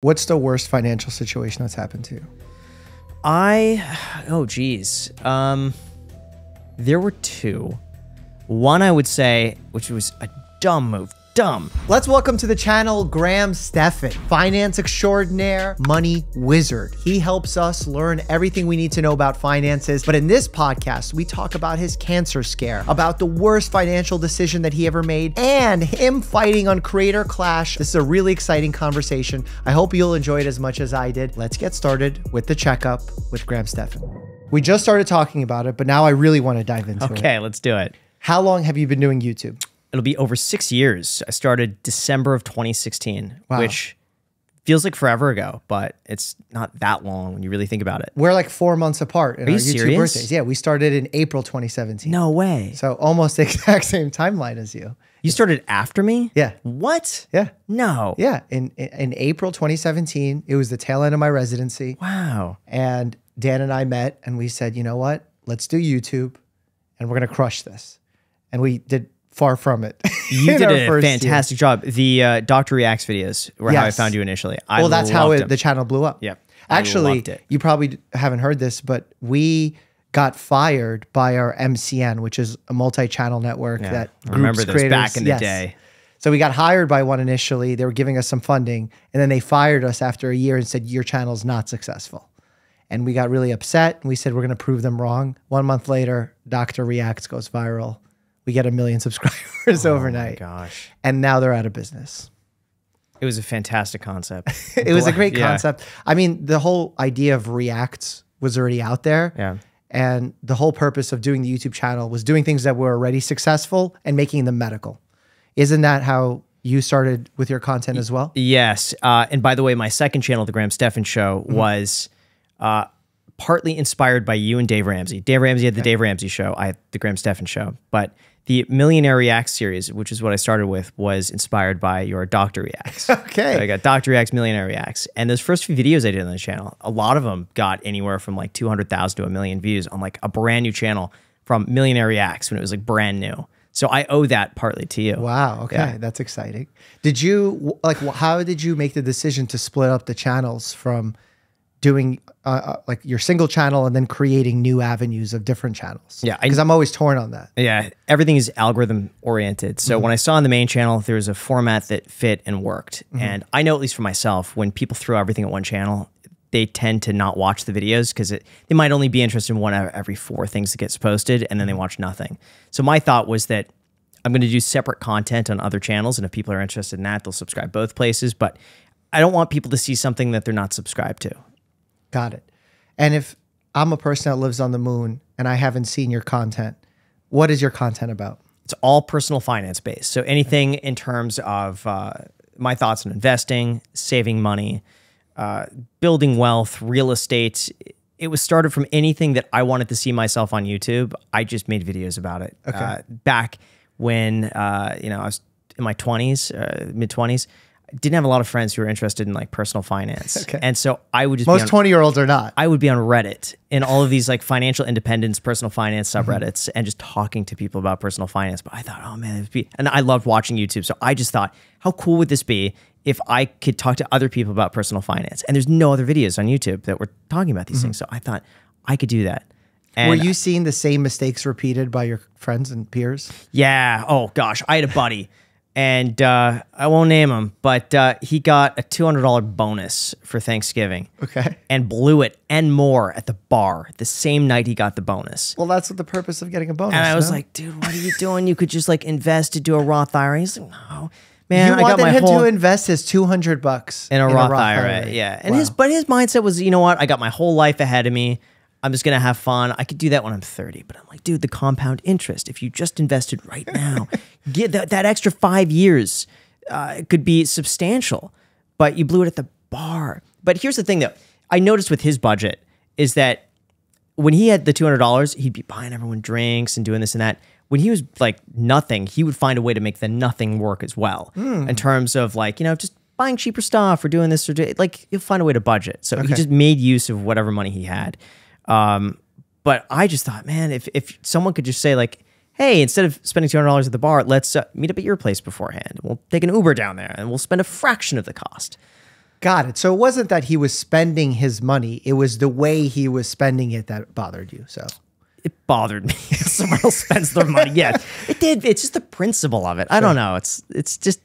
What's the worst financial situation that's happened to you? I, oh geez, um, there were two. One I would say, which was a dumb move, dumb. Let's welcome to the channel Graham Stephan, finance extraordinaire, money wizard. He helps us learn everything we need to know about finances. But in this podcast, we talk about his cancer scare, about the worst financial decision that he ever made, and him fighting on Creator Clash. This is a really exciting conversation. I hope you'll enjoy it as much as I did. Let's get started with the checkup with Graham Stephan. We just started talking about it, but now I really want to dive into it. Okay, let's do it. How long have you been doing YouTube? It'll be over six years. I started December of 2016, Wow. which feels like forever ago, but it's not that long when you really think about it. We're like four months apart in Are our you YouTube serious? birthdays. Yeah, we started in April 2017. No way. So almost the exact same timeline as you. You started after me? Yeah. What? Yeah. No. Yeah. In, in in April 2017, it was the tail end of my residency. Wow. And Dan and I met and we said, you know what? Let's do YouTube and we're gonna crush this. And we did far from it. You did a first year. fantastic job. The uh, Doctor Reacts videos were how I found you initially. I Well, that's how it, the channel blew up. Yep. I Actually, you probably haven't heard this, but we got fired by our MCN, which is a multi-channel network Yeah. that I remember groups this creators- back in the yes. day. So we got hired by one initially. They were giving us some funding, and then they fired us after a year and said your channel's not successful. And we got really upset. And we said we're going to prove them wrong. One month later, Doctor Reacts goes viral. We get a million subscribers overnight, Gosh. and now they're out of business. It was a fantastic concept. It was a great Yeah. concept. I mean, the whole idea of Reacts was already out there. Yeah. And the whole purpose of doing the YouTube channel was doing things that were already successful and making them medical. Isn't that how you started with your content as well? Yes. Uh, and by the way, my second channel, The Graham Stephan Show, Mm-hmm. was uh, partly inspired by you and Dave Ramsey. Dave Ramsey had the Dave Ramsey Show. I had The Graham Stephan Show. But the Millionaire Reacts series, which is what I started with, was inspired by your Doctor Reacts. Okay. So I got Doctor Reacts, Millionaire Reacts. And those first few videos I did on the channel, a lot of them got anywhere from like 200,000 to a million views on like a brand new channel from Millionaire Reacts when it was like brand new. So I owe that partly to you. Wow. Okay, Yeah. that's exciting. Did you like? How did you make the decision to split up the channels from doing uh, uh, like your single channel and then creating new avenues of different channels? Yeah, because I'm always torn on that. Yeah, everything is algorithm oriented. So when I saw on the main channel, there was a format that fit and worked. And I know, at least for myself, when people throw everything at one channel, they tend to not watch the videos because they might only be interested in one out of every four things that gets posted, and then they watch nothing. So my thought was that I'm going to do separate content on other channels, and if people are interested in that, they'll subscribe both places. But I don't want people to see something that they're not subscribed to. Got it. And if I'm a person that lives on the moon and I haven't seen your content, what is your content about? It's all personal finance based. So anything in terms of uh, my thoughts on investing, saving money, uh, building wealth, real estate. It was started from anything that I wanted to see myself on YouTube. I just made videos about it. Uh, back when uh, you know I was in my twenties, uh, mid twenties, didn't have a lot of friends who were interested in like personal finance, Okay. and so I would just be Most on- 20 year olds are not. I would be on Reddit in all of these like financial independence, personal finance Mm-hmm. subreddits, and just talking to people about personal finance. But I thought, oh man, it'd be, and I loved watching YouTube. So I just thought, how cool would this be if I could talk to other people about personal finance? And there's no other videos on YouTube that were talking about these things. So I thought I could do that. And. Were you seeing the same mistakes repeated by your friends and peers? Yeah. Oh gosh, I had a buddy, and uh, I won't name him, but uh, he got a two hundred dollar bonus for Thanksgiving. Okay. And blew it and more at the bar the same night he got the bonus. Well, that's what the purpose of getting a bonus. And I was no? like, dude, what are you doing? You could just like invest to do a Roth IRA. He's like, no, man, you I got wanted my him whole to invest his 200 bucks in a Roth, IRA. Yeah, and Wow. his but his mindset was, you know what? I got my whole life ahead of me. I'm just gonna have fun. I could do that when I'm 30. But I'm like, dude, the compound interest. If you just invested right now, get that that extra five years uh, could be substantial. But you blew it at the bar. But here's the thing, though. I noticed with his budget is that when he had the two hundred dollars, he'd be buying everyone drinks and doing this and that. When he was like nothing, he would find a way to make the nothing work as well. In terms of like you know just buying cheaper stuff or doing this or do, like he'll find a way to budget. So he just made use of whatever money he had. Um, but I just thought, man, if if someone could just say like, hey, instead of spending two hundred dollars at the bar, let's uh, meet up at your place beforehand. We'll take an Uber down there and we'll spend a fraction of the cost. Got it. So it wasn't that he was spending his money; it was the way he was spending it that bothered you. So it bothered me. Someone else spends their money. Yeah, it did. It's just the principle of it. I don't know. It's it's just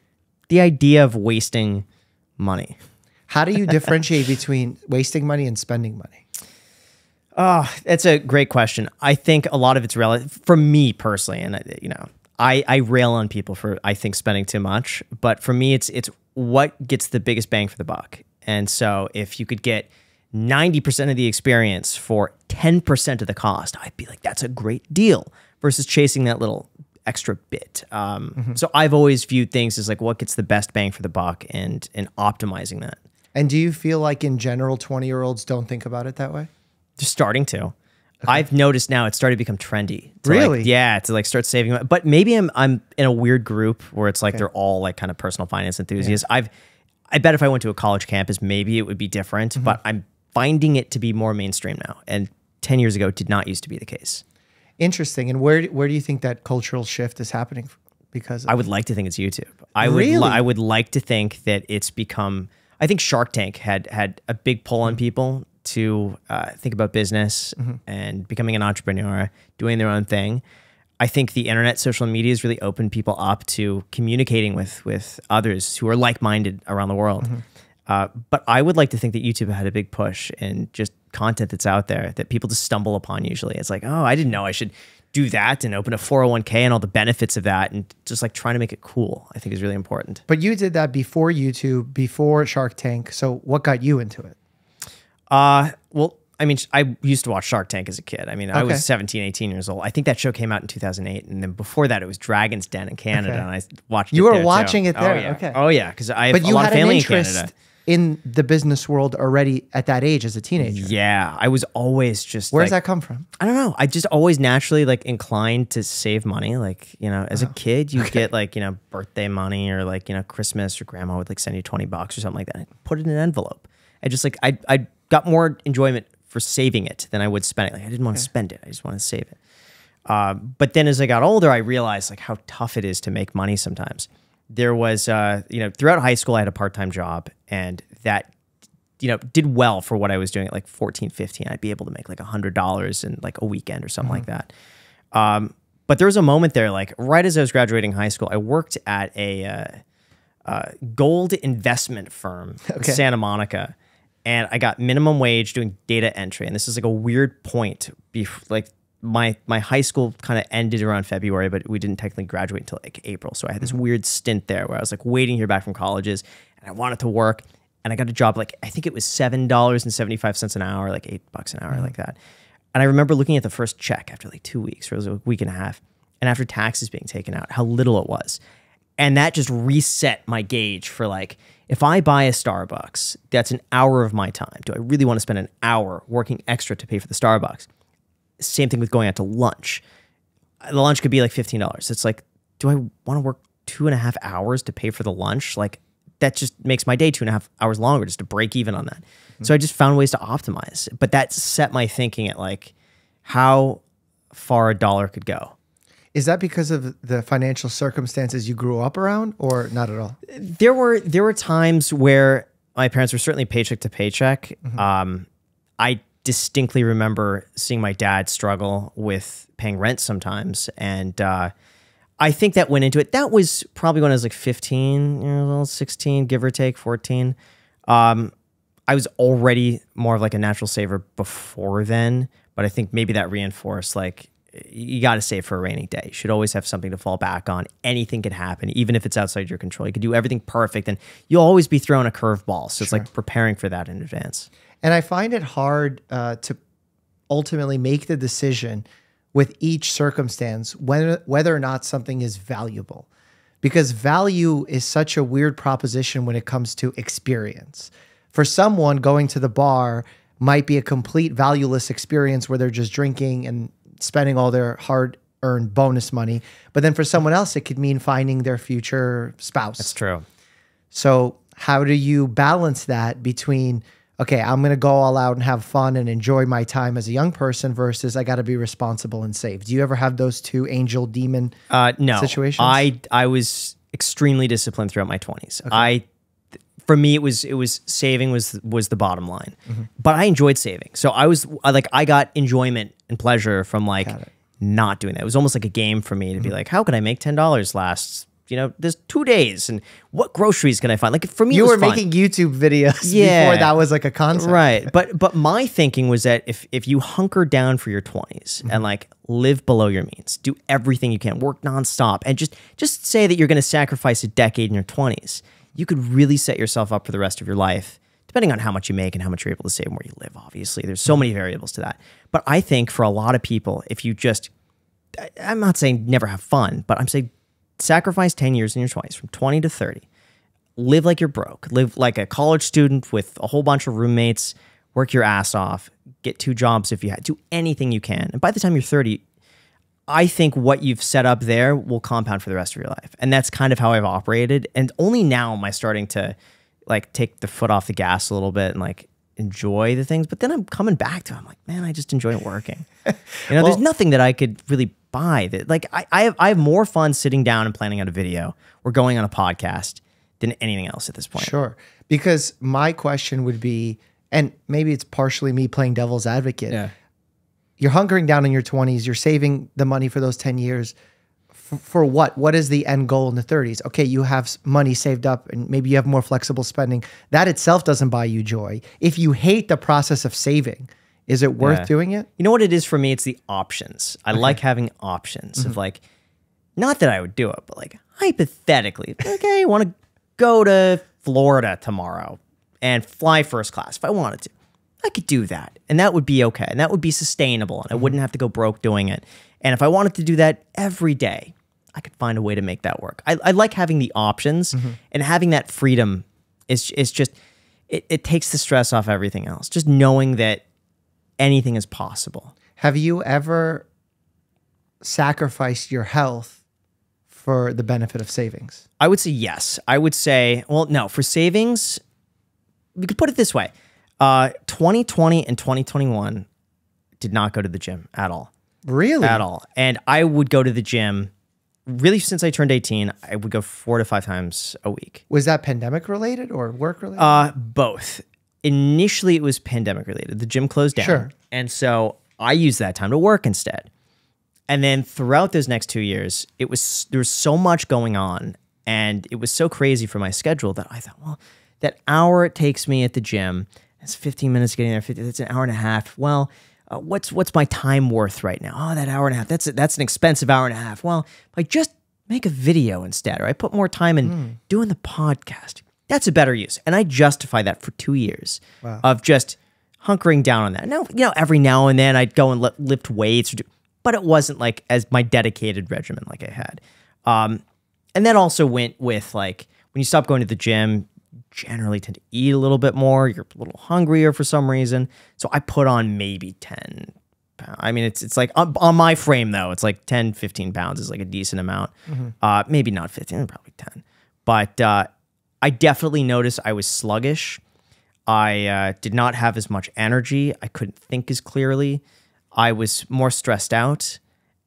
the idea of wasting money. how do you differentiate between wasting money and spending money? Oh, that's a great question. I think a lot of it's relative for me personally, and uh, you know, I I rail on people for I think spending too much, but for me, it's it's what gets the biggest bang for the buck. And so, if you could get ninety percent of the experience for ten percent of the cost, I'd be like, that's a great deal versus chasing that little extra bit. Um, So I've always viewed things as like what gets the best bang for the buck, and and optimizing that. And do you feel like in general, twenty year olds don't think about it that way? Just starting to. I've noticed now it's started to become trendy. to, like- Really? yeah, to like start saving. money. But maybe I'm I'm in a weird group where it's like they're all like kind of personal finance enthusiasts. I've I bet if I went to a college campus, maybe it would be different. Mm-hmm. But I'm finding it to be more mainstream now. And ten years ago, it did not used to be the case. Interesting. And where where do you think that cultural shift is happening? Because I would like to think it's YouTube. I would Really? li- I would like to think that it's become I think Shark Tank had had a big pull on people to uh, think about business and becoming an entrepreneur, doing their own thing. I think the internet, social media has really opened people up to communicating with with others who are like minded around the world. Uh, but I would like to think that YouTube had a big push in just content that's out there that people just stumble upon usually. It's like, oh, I didn't know I should do that and open a 401k and all the benefits of that and just like trying to make it cool, I think is really important. but you did that before YouTube, before Shark Tank. So what got you into it? Uh, well, I mean, I used to watch Shark Tank as a kid. I mean, I was 17, 18 years old. I think that show came out in 2008. And then before that, it was Dragon's Den in Canada. Okay. And I watched You were there, too. watching it Oh, there, yeah. okay. Oh, yeah. Because I have But a you lot of family in Canada. in the business world already at that age as a teenager. Yeah. I was always just Where does that come from? I don't know. I just always naturally like inclined to save money. Like, you know, as a Oh, kid, you get like, you know, birthday money or like, you know, Christmas or grandma would like send you 20 bucks or something like that. and put it in an envelope. I just like, I, I got more enjoyment for saving it than I would spend it. Like, I didn't want to spend it. I just wanted to save it. Uh, but then as I got older, I realized like how tough it is to make money sometimes. There was, uh, you know, throughout high school, I had a part time job and that you know, did well for what I was doing at like 14, 15. I'd be able to make like a $100 in like a weekend or something like that. Um, but there was a moment there, like right as I was graduating high school, I worked at a uh, uh, gold investment firm in Santa Monica. And I got minimum wage doing data entry. And this is like a weird point. Bef- like my my high school kind of ended around February, but we didn't technically graduate until like April. So I had this mm-hmm. weird stint there where I was like waiting here back from colleges and I wanted to work. And I got a job like I think it was seven dollars and seventy five cents an hour, like eight bucks an hour, mm-hmm. like that. And I remember looking at the first check after like two weeks, or it was a week and a half, and after taxes being taken out, how little it was. And that just reset my gauge for like, if I buy a Starbucks, that's an hour of my time. Do I really want to spend an hour working extra to pay for the Starbucks? Same thing with going out to lunch. The lunch could be like $15. It's like, do I want to work two and a half hours to pay for the lunch? Like, that just makes my day two and a half hours longer just to break even on that. Mm-hmm. So I just found ways to optimize. But that set my thinking at like how far a dollar could go. Is that because of the financial circumstances you grew up around, or not at all? there were there were times where my parents were certainly paycheck to paycheck. Um, I distinctly remember seeing my dad struggle with paying rent sometimes, and uh, I think that went into it. That was probably when I was like 15 years old, 16, give or take 14. Um, I was already more of like a natural saver before then, but I think maybe that reinforced like you got to save for a rainy day. You should always have something to fall back on. Anything could happen, even if it's outside your control. You could do everything perfect, and you'll always be thrown a curveball. So it's like preparing for that in advance. And I find it hard uh, to ultimately make the decision with each circumstance whether whether or not something is valuable, because value is such a weird proposition when it comes to experience. For someone, going to the bar might be a complete valueless experience where they're just drinking and spending all their hard earned bonus money. But then for someone else, it could mean finding their future spouse. That's true. So, how do you balance that between, okay, I'm going to go all out and have fun and enjoy my time as a young person versus I got to be responsible and save? Do you ever have those two angel demon? Uh, no, situations? I I was extremely disciplined throughout my twenties. I for me it was it was saving was was the bottom line. But I enjoyed saving. So I was I, like I got enjoyment and pleasure from like not doing that. It was almost like a game for me to be like, how can I make ten dollars last? You know, there's two days, and what groceries can I find? Like for me, it You were fun. making YouTube videos Yeah. before that was like a concept. right but but my thinking was that if if you hunker down for your 20s Mm-hmm. and like live below your means do everything you can work nonstop and just just say that you're going to sacrifice a decade in your 20s you could really set yourself up for the rest of your life depending on how much you make and how much you're able to save and where you live obviously there's so many variables to that but i think for a lot of people if you just i'm not saying never have fun but i'm saying sacrifice 10 years in your 20s from 20 to 30 live like you're broke. Live like a college student with a whole bunch of roommates. Work your ass off. Get two jobs if you had. Do anything you can. And by the time you're 30, I think what you've set up there will compound for the rest of your life. And that's kind of how I've operated. And only now am I starting to like take the foot off the gas a little bit and like enjoy the things. But then I'm coming back to it. I'm like, man, I just enjoy working. You know, there's nothing that I could really buy that like I, I have I have more fun sitting down and planning out a video or going on a podcast than anything else at this point. Sure. Because my question would be, and maybe it's partially me playing devil's advocate. You're hunkering down in your 20s, you're saving the money for those 10 years. F- for what? What is the end goal in the 30s? Okay, you have money saved up and maybe you have more flexible spending. That itself doesn't buy you joy. If you hate the process of saving, is it worth Yeah. doing it? You know what it is for me? It's the options. I like having options Mm-hmm. of like, not that I would do it, but like hypothetically, okay, I want to go to Florida tomorrow and fly first class if I wanted to. I could do that, and that would be okay, and that would be sustainable, and I wouldn't have to go broke doing it. And if I wanted to do that every day, I could find a way to make that work. I, I like having the options, Mm-hmm. and having that freedom is is just it, it takes the stress off everything else. Just knowing that anything is possible. Have you ever sacrificed your health for the benefit of savings? I would say yes. I would say, well, no, for savings, we could put it this way. Uh, 2020 and 2021 did not go to the gym at all. Really? At all. And I would go to the gym really since I turned 18, I would go four to five times a week. Was that pandemic related or work related? Uh, both. Initially, it was pandemic related. The gym closed down. Sure. And so I used that time to work instead. And then throughout those next two years, it was there was so much going on, and it was so crazy for my schedule that I thought, well, that hour it takes me at the gym, it's 15 minutes getting there. 50, that's an hour and a half. Well, uh, what's what's my time worth right now? Oh, that hour and a half. That's that's an expensive hour and a half. Well, if I just make a video instead, or I put more time in doing the podcast, that's a better use. And I justify that for two years of just hunkering down on that. Now, you know, every now and then I'd go and li- lift weights, or do, but it wasn't like as my dedicated regimen like I had. Um, and that also went with like when you stop going to the gym, generally tend to eat a little bit more. You're a little hungrier for some reason. So I put on maybe 10 pounds. I mean, it's it's like on, on my frame though, it's like 10, 15 pounds is like a decent amount. Uh, maybe not 15, probably 10. But uh, I definitely noticed I was sluggish. I uh, did not have as much energy. I couldn't think as clearly. I was more stressed out.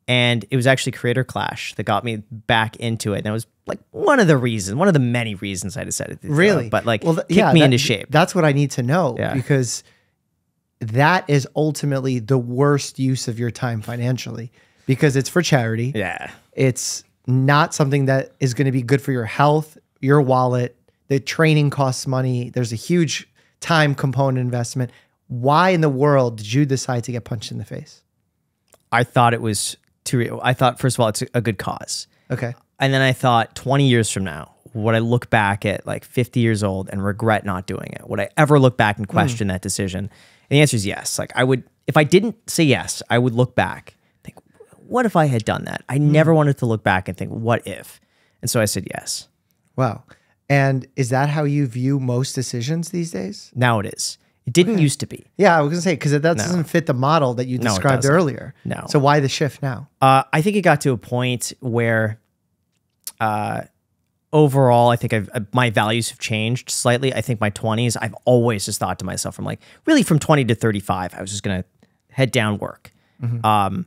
And it was actually Creator Clash that got me back into it. And that was like one of the reasons, one of the many reasons I decided to do it. Really? But like, th- kicked me that- into shape. That's what I need to know Yeah. because that is ultimately the worst use of your time financially because it's for charity. yeah. It's not something that is going to be good for your health, your wallet. The training costs money. There's a huge time component investment. Why in the world did you decide to get punched in the face? I thought it was too, I thought, first of all, it's a- good cause. Okay. And then I thought 20 years from now, would I look back at like 50 years old and regret not doing it? Would I ever look back and hmm. question that decision? And the answer is yes. Like I would, if I didn't say yes, I would look back, think, what if I had done that? I hmm. never wanted to look back and think, what if? And so I said yes. Wow. And is that how you view most decisions these days? Now it is. It didn't used to be. Yeah, I was gonna say because that doesn't fit the model that you described doesn't. earlier. No. So why the shift now? Uh, I think it got to a point where, uh, overall, I think I've, uh, my values have changed slightly. I think my twenties, I've always just thought to myself, from like really from twenty to thirty five, I was just gonna head down work. Um,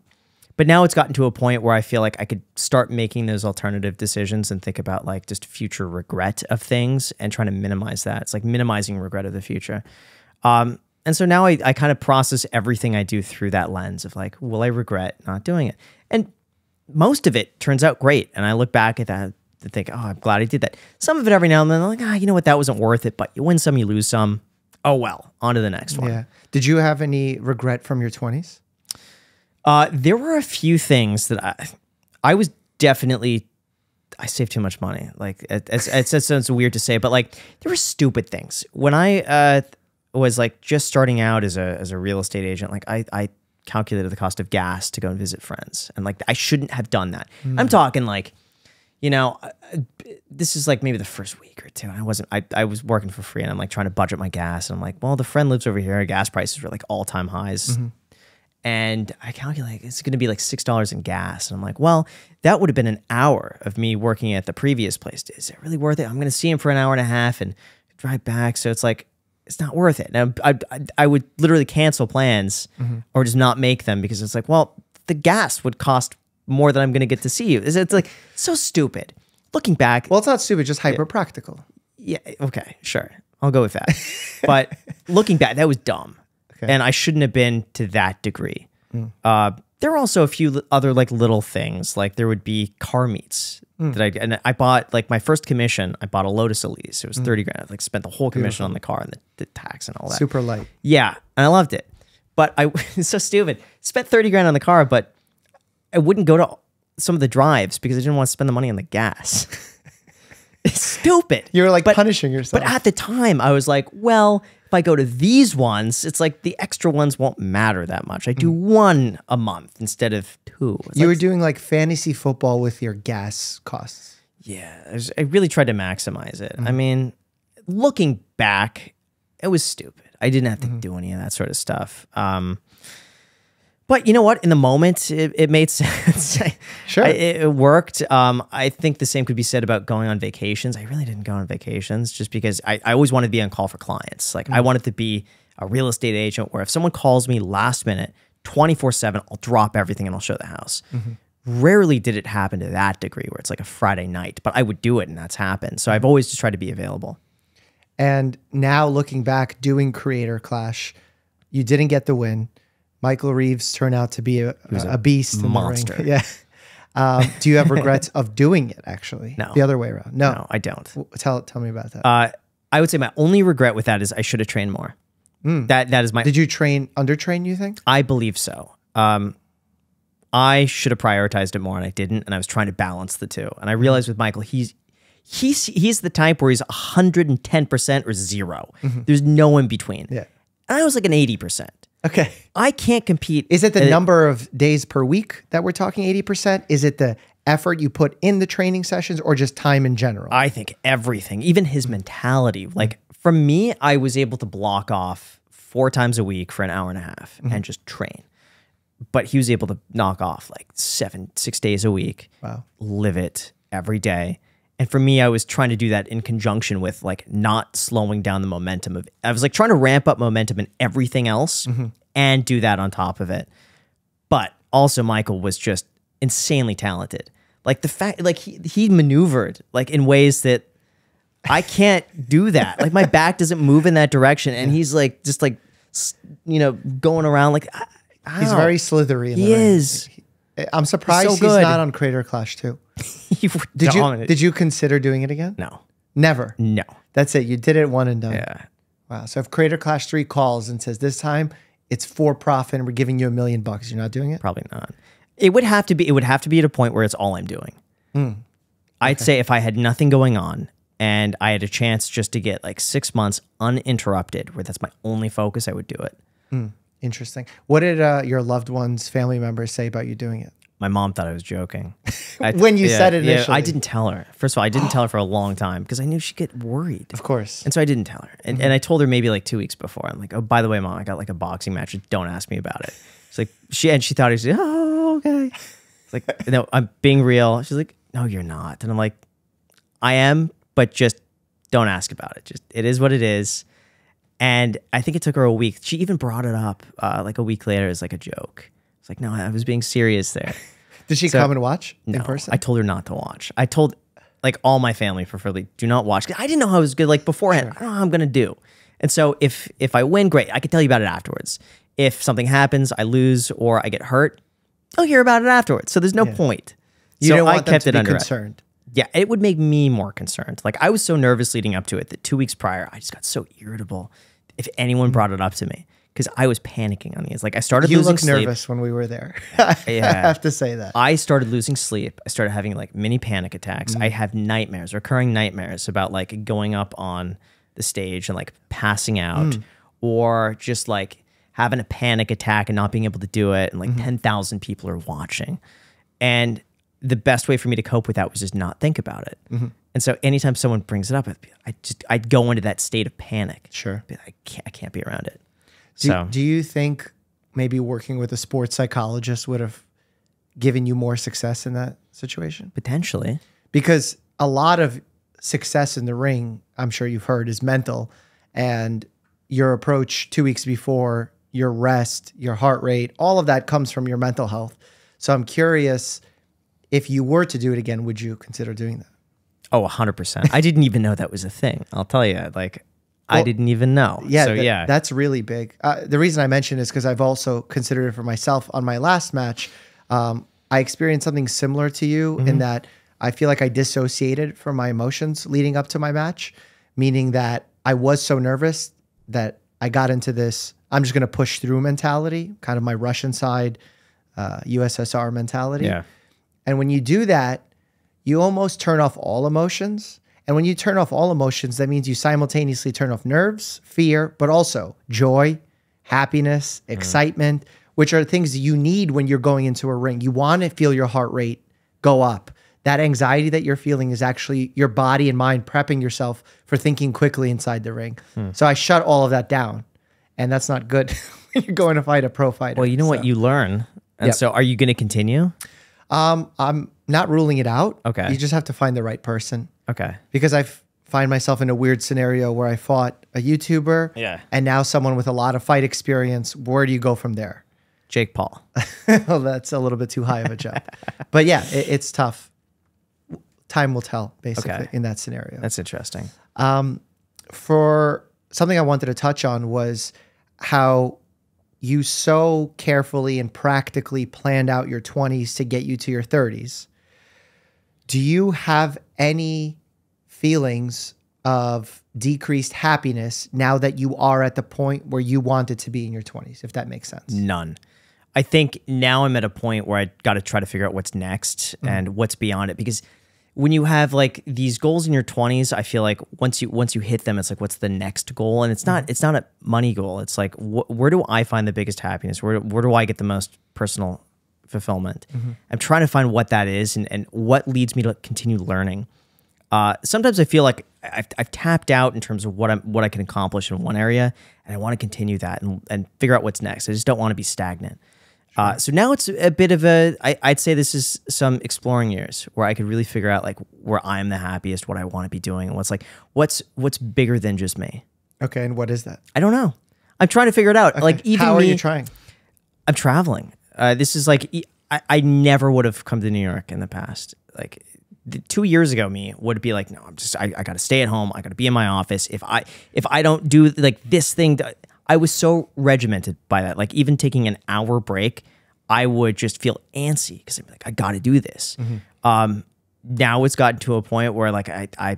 But now it's gotten to a point where I feel like I could start making those alternative decisions and think about like just future regret of things and trying to minimize that. It's like minimizing regret of the future. Um, and so now I, I kind of process everything I do through that lens of like, will I regret not doing it? And most of it turns out great. And I look back at that to think, oh, I'm glad I did that. Some of it every now and then, I'm like, ah, you know what, that wasn't worth it. But you win some, you lose some. Oh well, on to the next one. Yeah. Did you have any regret from your 20s? Uh, there were a few things that I, I was definitely, I saved too much money. Like it, it's, it's, it sounds weird to say, but like there were stupid things when I uh, was like just starting out as a as a real estate agent. Like I I calculated the cost of gas to go and visit friends, and like I shouldn't have done that. I'm talking like, you know, uh, this is like maybe the first week or two. And I wasn't. I I was working for free, and I'm like trying to budget my gas, and I'm like, well, the friend lives over here. Gas prices were like all time highs. And I calculate it's going to be like six dollars in gas, and I'm like, well, that would have been an hour of me working at the previous place. Is it really worth it? I'm going to see him for an hour and a half and drive back, so it's like it's not worth it. Now, I, I, I would literally cancel plans or just not make them because it's like, well, the gas would cost more than I'm going to get to see you. It's, it's like so stupid. Looking back, Well, it's not stupid, just hyper practical. yeah, okay, sure. I'll go with that. but looking back, that was dumb. And I shouldn't have been to that degree. Uh, there were also a few other like little things. Like there would be car meets hmm. that I and I bought like my first commission. I bought a Lotus Elise. It was hmm. thirty grand. I like spent the whole commission on the car and the, the tax and all that. Super light. Yeah, and I loved it. But I it's so stupid. Spent 30 grand on the car, but I wouldn't go to some of the drives because I didn't want to spend the money on the gas. it's stupid. You were like But- punishing yourself. But at the time, I was like, well, if I go to these ones, it's like the extra ones won't matter that much. I do one a month instead of two. It's you like, were doing like fantasy football with your gas costs. yeah, I, really tried to maximize it. Mm-hmm. I mean, looking back, it was stupid. I didn't have to Mm-hmm. do any of that sort of stuff. Um, but you know what? In the moment, it, it made sense. Sure. I- it, worked. Um, I think the same could be said about going on vacations. I really didn't go on vacations just because I, I always wanted to be on call for clients. Like Mm. I wanted to be a real estate agent where if someone calls me last minute, 24 7, I'll drop everything and I'll show the house. Mm-hmm. Rarely did it happen to that degree where it's like a Friday night, but I would do it and that's happened. So I've always just tried to be available. And now looking back, doing Creator Clash, you didn't get the win. Michael Reeves turned out to be a, a, beast, the ring. monster. Yeah. Um, do you have regrets of doing it? Actually, No. The other way around. No. No, I don't. Tell tell me about that. Uh, I would say my only regret with that is I should have trained more. That that is my Did you train undertrain? You think? I believe so. Um, I should have prioritized it more, and I didn't. And I was trying to balance the two. And I realized with Michael, he's he's he's the type where he's hundred and ten percent or 0 There's no in between. Yeah. And I was like an eighty percent. Okay. I can't compete. Is it the number of days per week that we're talking 80%? Is it the effort you put in the training sessions or just time in general? I think everything, even his mentality. Like for me, I was able to block off four times a week for an hour and a half mm-hmm. and just train. But he was able to knock off like seven, six days a week. Wow. Live it every day. And for me, I was trying to do that in conjunction with like not slowing down the momentum of I was like trying to ramp up momentum in everything else mm-hmm. and do that on top of it. But also Michael was just insanely talented. Like the fact like he he maneuvered like in ways that I can't do that. Like my back doesn't move in that direction and he's like just like you know going around like I- He's how? very slithery. In the He is. I'm surprised so he's not on Creator Clash too. Was Did you did you consider doing it again? No. Never. No. That's it. You did it one and done. Yeah. Wow. So if Creator Clash 3 calls and says this time it's for profit and we're giving you a million bucks, you're not doing it? Probably not. It would have to be. It would have to be at a point where it's all I'm doing. Hmm. I'd say if I had nothing going on and I had a chance just to get like six months uninterrupted, where that's my only focus, I would do it. Interesting. What did uh, your loved ones, family members say about you doing it? My mom thought I was joking. I- When you said it Yeah, I didn't tell her. First of all, I didn't tell her for a long time because I knew she'd get worried. Of course. And so I didn't tell her. And, and I told her maybe like two weeks before. I'm like, oh, by the way, mom, I got like a boxing match. Don't ask me about it. She's like, she and she thought she's like, oh, okay. It's like, no, I'm being real. She's like, no, you're not. And I'm like, I am, but just don't ask about it. Just it is what it is. And I think it took her a week. She even brought it up uh, like a week later as like a joke. It's like, no, I was being serious there. Did she So- come and watch in No, person? I told her not to watch. I told like all my family preferably do not watch. I didn't know how it was good like beforehand. I don't know how I'm gonna do. And so if if I win, great. I can tell you about it afterwards. If something happens, I lose or I get hurt, I'll hear about it afterwards. So there's no point. you so didn't want I them kept to it be under concerned. yeah, it would make me more concerned. Like I was so nervous leading up to it that two weeks prior, I just got so irritable if anyone mm. brought it up to me because I was panicking on these. Like I started You losing look sleep. nervous when we were there. I have to say that. I started losing sleep. I started having like mini panic attacks. I mm-hmm. have nightmares, recurring nightmares about like going up on the stage and like passing out mm. or just like having a panic attack and not being able to do it and like mm-hmm. 10,000 people are watching. And the best way for me to cope with that was just not think about it. Mm-hmm. And so anytime someone brings it up, I'd be- I just I'd go into that state of panic. Sure. Be like, I can't I can't be around it. Do, do you think maybe working with a sports psychologist would have given you more success in that situation? potentially. Because a lot of success in the ring, I'm sure you've heard, is mental. And your approach two weeks before, your rest, your heart rate, all of that comes from your mental health. So I'm curious if you were to do it again, would you consider doing that? Oh, 100%. I didn't even know that was a thing. I'll tell you. Like, I didn't even know. Yeah, So, that- yeah. that's really big. Uh, the reason I mention is because I've also considered it for myself on my last match. Um, I experienced something similar to you Mm-hmm. in that I feel like I dissociated from my emotions leading up to my match, meaning that I was so nervous that I got into this I'm just going to push through mentality, kind of my Russian side, uh, USSR mentality. yeah. And when you do that, you almost turn off all emotions. And when you turn off all emotions, that means you simultaneously turn off nerves, fear, but also joy, happiness, excitement, which are things you need when you're going into a ring. You want to feel your heart rate go up. That anxiety that you're feeling is actually your body and mind prepping yourself for thinking quickly inside the ring. So I shut all of that down. And that's not good when you're going to fight a pro fighter. Well, you know So, what? You learn. And Yep. so, are you going to continue? Um, I'm not ruling it out. Okay. You just have to find the right person Okay. because I find myself in a weird scenario where I fought a YouTuber. Yeah. And now someone with a lot of fight experience. Where do you go from there? Jake Paul. well, that's a little bit too high of a jump. but yeah, it, it's tough. Time will tell, basically, Okay. in that scenario. That's interesting. Um, for something I wanted to touch on was how you so carefully and practically planned out your 20s to get you to your 30s. Do you have any feelings of decreased happiness now that you are at the point where you wanted to be in your 20s, if that makes sense? None. I think now I'm at a point where I got to try to figure out what's next mm-hmm. and what's beyond it because when you have like these goals in your 20s, I feel like once you once you hit them, it's like what's the next goal? And it's not mm-hmm. it's not a money goal. It's like wh- where do I find the biggest happiness? Where where do I get the most personal fulfillment? Mm-hmm. I'm trying to find what that is and and what leads me to continue learning. Uh, sometimes I feel like I've, I've tapped out in terms of what I'm what I can accomplish in one area, and I want to continue that and, and figure out what's next. I just don't want to be stagnant. Uh, so now it's a bit of a I, I'd say this is some exploring years where I could really figure out like where I'm the happiest, what I want to be doing, and what's like what's what's bigger than just me. Okay, and what is that? I don't know. I'm trying to figure it out. Like even How are me, you trying? I'm traveling. Uh, this is like I, I never would have come to New York in the past. Like two years ago, me would be like, no, I'm just I, I got to stay at home. I got to be in my office. If I if I don't do like this thing, th- I was so regimented by that. Like even taking an hour break, I would just feel antsy because I'm like, I got to do this. Um, now it's gotten to a point where like I I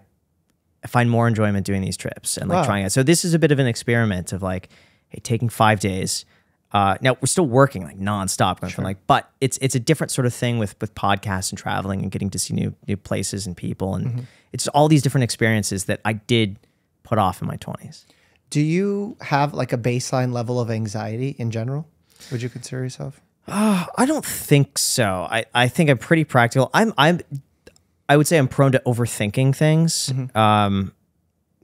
I find more enjoyment doing these trips and like Wow. trying it. So this is a bit of an experiment of like, hey, taking five days. Uh, now we're still working like nonstop, going from like, but it's it's a different sort of thing with with podcasts and traveling and getting to see new new places and people, and it's all these different experiences that I did put off in my twenties. Do you have like a baseline level of anxiety in general? Would you consider yourself? I don't think so. I, I think I'm pretty practical. I'm I'm I would say I'm prone to overthinking things. Um,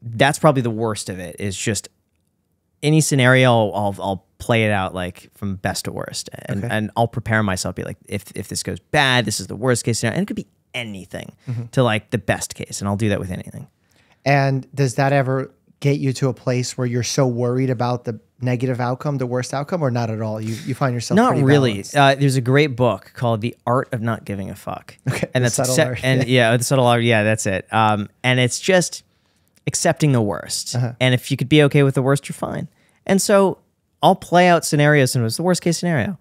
that's probably the worst of it. Is just any scenario I'll I'll play it out like from best to worst, and Okay. and I'll prepare myself. Be like, if if this goes bad, this is the worst case scenario, and it could be anything to like the best case, and I'll do that with anything. And does that ever get you to a place where you're so worried about the negative outcome, the worst outcome, or not at all? You you find yourself Not really. Uh, there's a great book called The Art of Not Giving a Fuck. Okay, and that's subtle and yeah, the subtle art. Yeah, that's it. Um, and it's just accepting the worst. Uh-huh. And if you could be okay with the worst, you're fine. And so I'll play out scenarios, and it's the worst case scenario.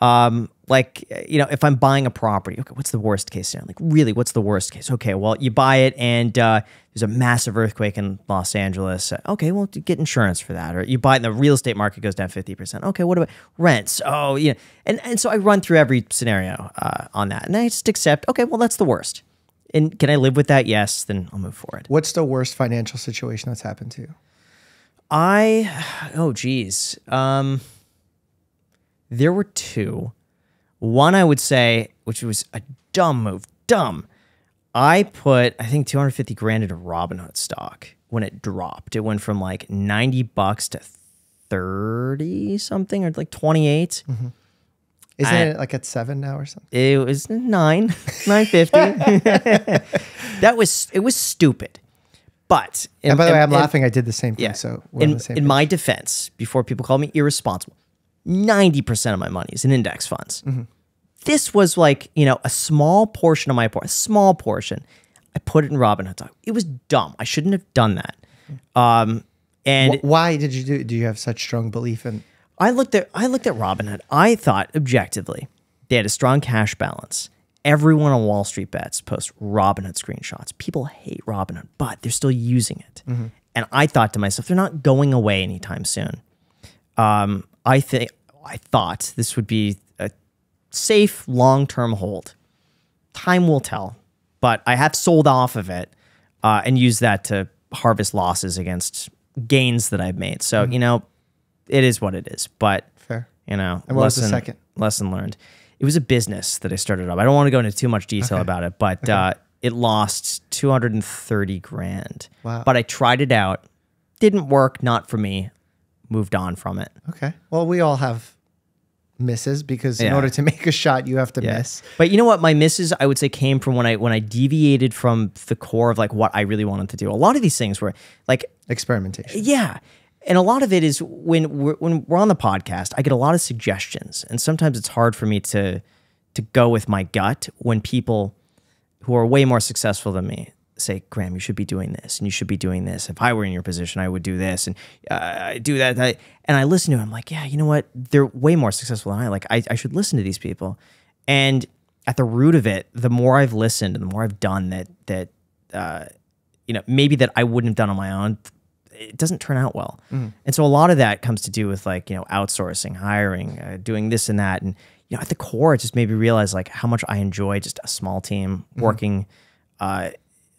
Um, like you know, if I'm buying a property, okay, what's the worst case scenario? Like really, what's the worst case? Okay, well, you buy it and uh, there's a massive earthquake in Los Angeles. Uh, Okay, well, get insurance for that. Or you buy it and the real estate market goes down fifty percent. Okay, what about rents? Oh, yeah, and and so I run through every scenario uh, on that, and I just accept. Okay, well, that's the worst. And can I live with that? Yes, then I'll move forward. What's the worst financial situation that's happened to you? I oh geez. Um there were two. One I would say, which was a dumb move. Dumb. I put I think 250 grand into Robinhood stock when it dropped. It went from like 90 bucks to 30 something or like 28. Isn't I- it like at seven now or something? It was nine, nine fifty. that was it was stupid. But And by the way, I'm and- laughing. I did the same thing. Yeah. So we're in, the same in my defense, before people call me irresponsible, 90% of my money is in index funds. Mm-hmm. This was like, you know, a small portion of my a small portion. I put it in Robinhood. It was dumb. I shouldn't have done that. Um, and Why did you do? Do you have such strong belief in? I looked at I looked at Robinhood. I thought objectively they had a strong cash balance. Everyone on Wall Street bets post Robinhood screenshots. People hate Robinhood, but they're still using it. And I thought to myself, they're not going away anytime soon. Um, I think I thought this would be a safe long term hold. Time will tell, but I have sold off of it uh, and used that to harvest losses against gains that I've made. So you know, it is what it is. But Fair. you know, And what was the lesson, second? lesson learned? It was a business that I started up. I don't want to go into too much detail about it, but uh, it lost 230 grand. Wow. But I tried it out. Didn't work. Not for me. Moved on from it. Okay. Well, we all have misses because in order to make a shot, you have to Yeah. miss. But you know what? My misses, I would say, came from when I when I deviated from the core of like what I really wanted to do. A lot of these things were like Experimentation. Yeah. And a lot of it is when we're, when we're on the podcast, I get a lot of suggestions, and sometimes it's hard for me to to go with my gut when people who are way more successful than me say, "Graham, you should be doing this, and you should be doing this. If I were in your position, I would do this, and uh, I do that, that." And I listen to it. I'm like, "Yeah, you know what? They're way more successful than I. Like, I, I should listen to these people." And at the root of it, the more I've listened and the more I've done that, that uh, you know, maybe that I wouldn't have done on my own, it doesn't turn out well. And so a lot of that comes to do with like, you know, outsourcing, hiring, uh, doing this and that. And, you know, at the core, it just made me realize like how much I enjoy just a small team working uh,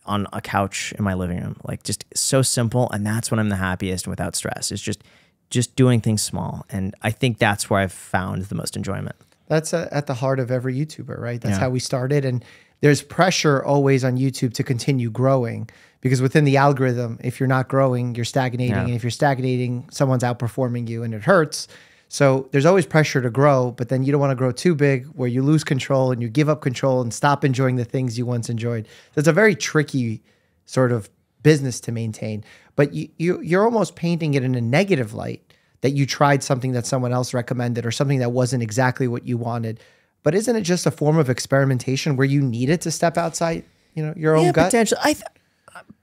on a couch in my living room. Like just so simple. And that's when I'm the happiest and without stress. It's just, just doing things small. And I think that's where I've found the most enjoyment. That's uh, at the heart of every YouTuber, right? That's Yeah. how we started. And there's pressure always on YouTube to continue growing because within the algorithm, if you're not growing, you're stagnating. Yeah. And if you're stagnating, someone's outperforming you and it hurts. So there's always pressure to grow, but then you don't want to grow too big where you lose control and you give up control and stop enjoying the things you once enjoyed. That's a very tricky sort of business to maintain. But you, you you're almost painting it in a negative light that you tried something that someone else recommended or something that wasn't exactly what you wanted. But isn't it just a form of experimentation where you needed to step outside, you know, your own Yeah, gut? potentially. I th-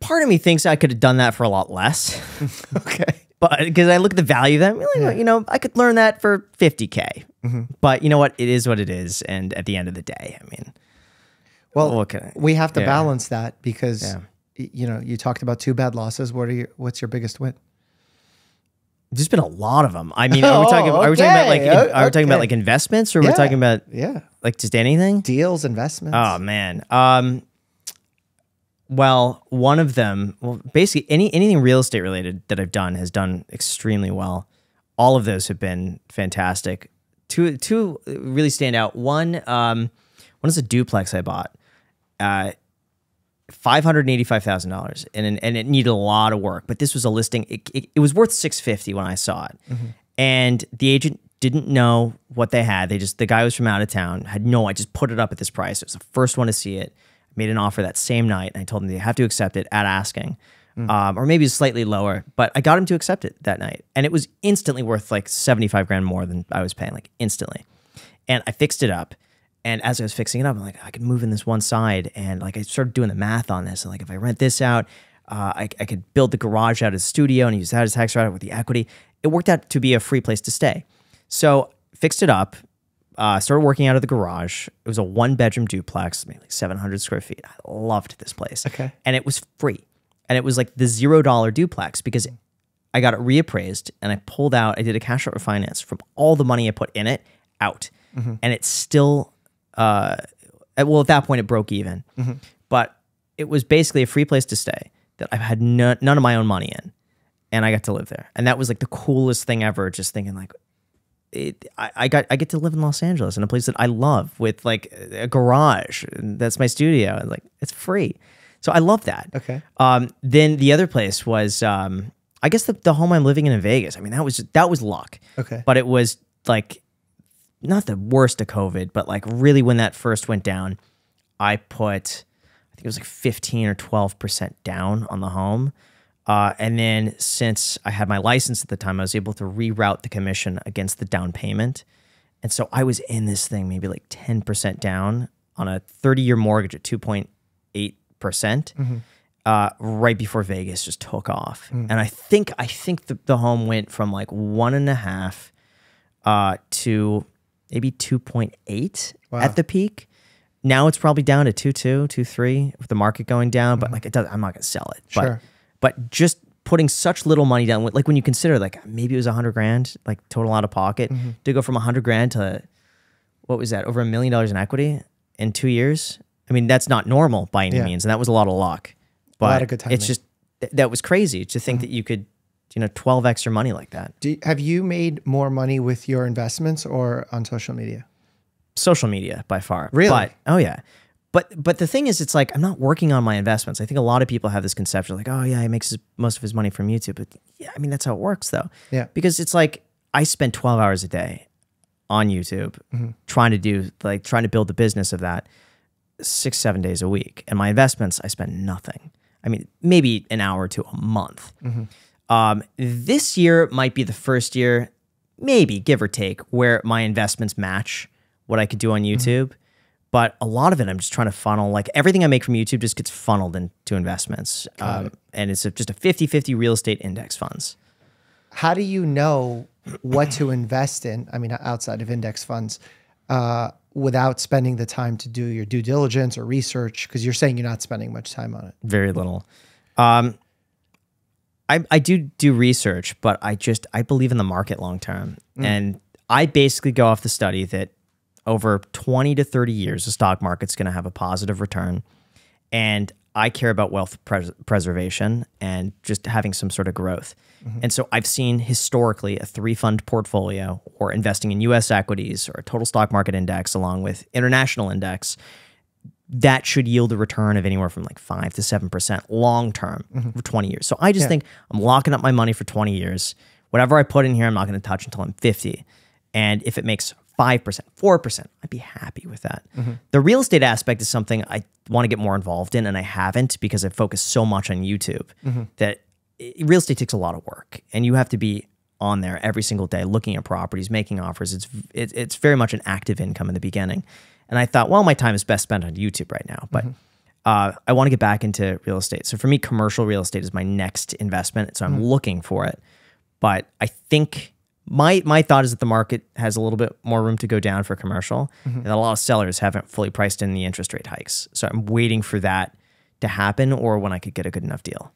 part of me thinks I could have done that for a lot less. Okay. but because I look at the value of that, like, you know, I could learn that for 50k. Mm-hmm. But you know what? It is what it is, and at the end of the day, I mean, Well, we have to yeah. balance that because Yeah. you know, you talked about two bad losses. What are your what's your biggest win? There's been a lot of them. I mean, are we talking? Oh, Are we talking about like? okay, are we talking about like investments, or are Yeah. we talking about Yeah. like just anything? Deals, investments. Oh man. Um. Well, one of them, well, basically any anything real estate related that I've done has done extremely well. All of those have been fantastic. Two two really stand out. One um, one is a duplex I bought. Uh, five hundred eighty five thousand dollars, and and it needed a lot of work. But this was a listing. It, it, it was worth six fifty when I saw it, and the agent didn't know what they had. They just the guy was from out of town. Had no. I just put it up at this price. It was the first one to see it. I made an offer that same night, and I told them they have to accept it at asking. um, or maybe slightly lower. But I got him to accept it that night, and it was instantly worth like seventy five grand more than I was paying, like instantly. And I fixed it up. And as I was fixing it up, I'm like, I could move in this one side, and like I started doing the math on this, and like if I rent this out, uh, I, I could build the garage out as a studio and use that as tax write with the equity. It worked out to be a free place to stay. So fixed it up, uh, started working out of the garage. It was a one bedroom duplex, maybe like 700 square feet. I loved this place. Okay. And it was free. And it was like the zero dollar duplex because I got it reappraised and I pulled out, I did a cash out refinance from all the money I put in it out. And it's still, uh, well, at that point, it broke even. But it was basically a free place to stay that I've had no, none of my own money in. And I got to live there. And that was like the coolest thing ever. Just thinking, like, it, I, I got I get to live in Los Angeles in a place that I love with like a garage. And that's my studio. And like it's free. So I love that. Okay. Um, then the other place was um, I guess the, the home I'm living in in Vegas. I mean that was that was luck. Okay. But it was like not the worst of COVID, but like really when that first went down, I put I think it was like 15 or 12% down on the home. Uh, and then since I had my license at the time, I was able to reroute the commission against the down payment. And so I was in this thing maybe like 10% down on a 30 year mortgage at 2.8%. percent Uh, right before Vegas just took off, and I think I think the, the home went from like one and a half uh, to maybe two point eight at the peak. Now it's probably down to two two, two three with the market going down. But mm-hmm. like it does, I'm not gonna sell it. Sure. But but just putting such little money down, like when you consider like maybe it was a hundred grand, like total out of pocket, mm-hmm. to go from a hundred grand to what was that over a million dollars in equity in two years? I mean that's not normal by any Yeah. means, and that was a lot of luck. But lot of good it's just th- that was crazy to think mm-hmm. that you could you know twelve your money like that. Do, have you made more money with your investments or on social media? social media by far. Really? But oh yeah. But but the thing is, it's like I'm not working on my investments. I think a lot of people have this conception like, oh yeah, he makes his, most of his money from YouTube. But yeah, I mean that's how it works though. Yeah. Because it's like I spend 12 hours a day on YouTube Mm-hmm. trying to do like trying to build the business of that six seven days a week, and my investments I spend nothing. I mean maybe an hour to a month. Mm-hmm. Um, this year might be the first year, maybe give or take, where my investments match what I could do on YouTube. But a lot of it, I'm just trying to funnel. Like everything I make from YouTube just gets funneled into investments. Um, and it's a, just a 50 50 real estate index funds. How do you know what to invest in? I mean, outside of index funds, uh, without spending the time to do your due diligence or research? Because you're saying you're not spending much time on it. Very little. Um, I, I do do research, but I just I believe in the market long term, mm. and I basically go off the study that over twenty to thirty years, the stock market's going to have a positive return, and I care about wealth pres- preservation and just having some sort of growth. Mm-hmm. And so I've seen historically a three fund portfolio or investing in US equities or a total stock market index along with international index that should yield a return of anywhere from like five to seven percent long term mm-hmm. for 20 years. So I just think I'm locking up my money for 20 years. Whatever I put in here, I'm not going to touch until I'm 50. And if it makes five percent, four percent, I'd be happy with that. Mm-hmm. The real estate aspect is something I want to get more involved in, and I haven't because I focus so much on YouTube mm-hmm. that i- real estate takes a lot of work, and you have to be on there every single day looking at properties, making offers. It's it, it's very much an active income in the beginning. And I thought, well, my time is best spent on YouTube right now, but uh, I want to get back into real estate. So for me, commercial real estate is my next investment. So I'm looking for it, but I think my my thought is that the market has a little bit more room to go down for commercial, and a lot of sellers haven't fully priced in the interest rate hikes. So I'm waiting for that to happen, or when I could get a good enough deal.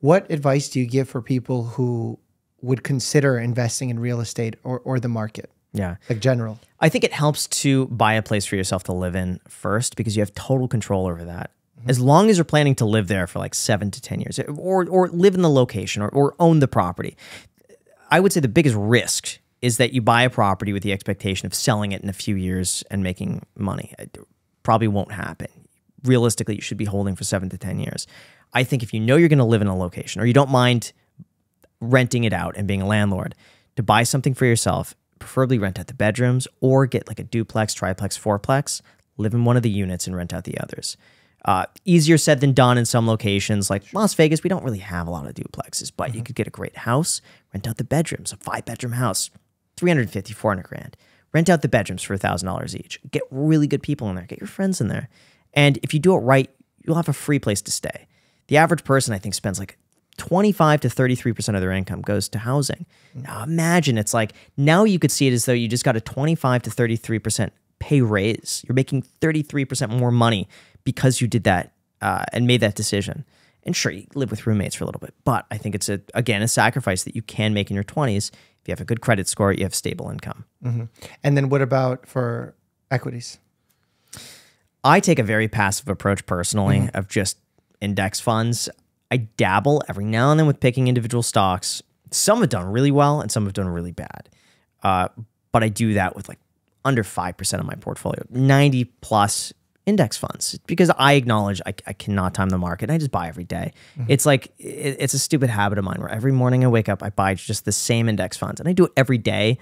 What advice do you give for people who would consider investing in real estate or, or the market, Yeah. like general? I think it helps to buy a place for yourself to live in first because you have total control over that. Mm-hmm. As long as you're planning to live there for like seven to 10 years or, or live in the location or, or own the property, I would say the biggest risk is that you buy a property with the expectation of selling it in a few years and making money. It probably won't happen. Realistically, you should be holding for seven to 10 years. I think if you know you're going to live in a location or you don't mind renting it out and being a landlord to buy something for yourself, preferably rent out the bedrooms or get like a duplex, triplex, fourplex, live in one of the units and rent out the others. Uh, easier said than done in some locations. Like Las Vegas, we don't really have a lot of duplexes, but you could get a great house, rent out the bedrooms, a five bedroom house, 350, 400 grand. Rent out the bedrooms for $1,000 each. Get really good people in there. Get your friends in there. And if you do it right, you'll have a free place to stay. The average person, I think, spends like 25 to 33% of their income goes to housing. Now imagine it's like now you could see it as though you just got a 25 to 33% pay raise. You're making 33% more money because you did that uh, and made that decision. And sure, you live with roommates for a little bit, but I think it's a again a sacrifice that you can make in your 20s. If you have a good credit score, you have stable income. And then what about for equities? I take a very passive approach personally of just index funds. I dabble every now and then with picking individual stocks. Some have done really well and some have done really bad. Uh, but I do that with like under 5% of my portfolio, 90 plus index funds because I acknowledge I, I cannot time the market. I just buy every day. It's like, it, it's a stupid habit of mine where every morning I wake up, I buy just the same index funds and I do it every day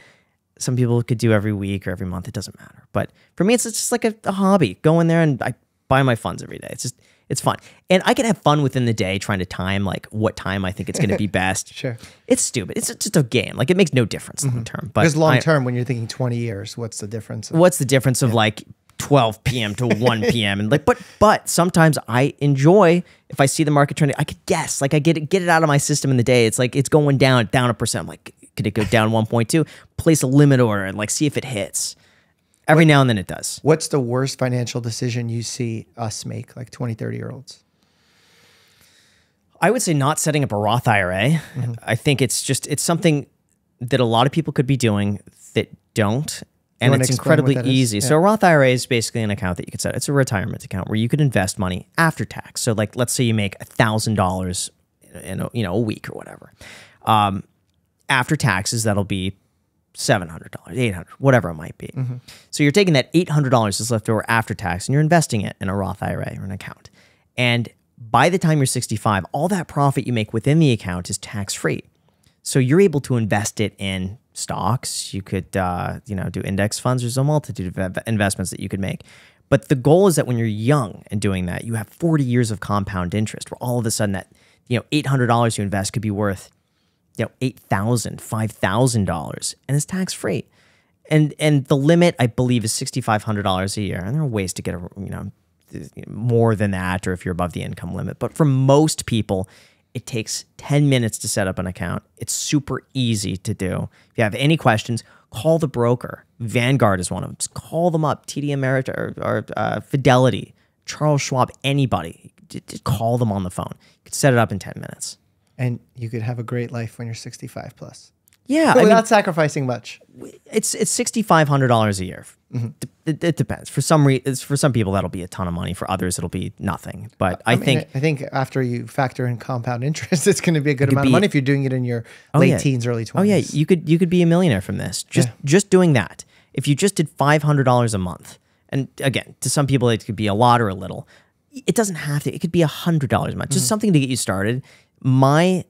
some people could do every week or every month. It doesn't matter. But for me, it's, it's just like a, a hobby. Go in there and I buy my funds every day. It's just it's fun, and I can have fun within the day trying to time like what time I think it's going to be best. Sure. It's stupid. It's just a game. Like it makes no difference long mm-hmm. term. But Because long I- term, when you're thinking 20 years, what's the difference? what's the difference of like 12 p.m. to 1 p.m. and like but but sometimes I enjoy if I see the market trending I could guess like I get it get it out of my system in the day it's like it's going down down a percent I'm like could it go down 1.2 place a limit order and like see if it hits every now and then it does What's the worst financial decision you see us make, like 20, 30 year olds? I would say not setting up a Roth IRA I think it's just it's something that a lot of people could be doing that don't and it's incredibly easy. So a Roth IRA is basically an account that you could set. It's a retirement account where you could invest money after tax. So like let's say you make thousand dollars in a, you know a week or whatever. Um, after taxes, that'll be seven hundred dollars, eight hundred, whatever it might be. So you're taking that eight hundred dollars that's left over after tax, and you're investing it in a Roth IRA or an account. And by the time you're 65, all that profit you make within the account is tax free. So you're able to invest it in stocks. You could, uh, you know, do index funds. There's a multitude of investments that you could make. But the goal is that when you're young and doing that, you have 40 years of compound interest, where all of a sudden that, you know, $800 you invest could be worth, you know, $8,000, $5,000, and it's tax free. And and the limit I believe is $6,500 a year. And there are ways to get a, you know, more than that, or if you're above the income limit. But for most people, it takes 10 minutes to set up an account. It's super easy to do. If you have any questions, call the broker. Vanguard is one of them. Just call them up. TD Ameritrade or, or uh, Fidelity, Charles Schwab, anybody. Just call them on the phone. You can set it up in 10 minutes. And you could have a great life when you're 65 plus Yeah, I mean, without sacrificing much. it's it's sixty five hundred dollars a year. D- It, it depends. For some re- it's, for some people that'll be a ton of money. For others it'll be nothing. But I, mean, think I think after you factor in compound interest, it's going to be a good amount be- of money if you're doing it in your late yeah. teens, early 20s. Oh yeah, you could you could be a millionaire from this. Just just doing that. If you just did five hundred dollars a month, and again, to some people it could be a lot or a little. It doesn't have to. It could be a hundred dollars a month. Mm-hmm. Just something to get you started. My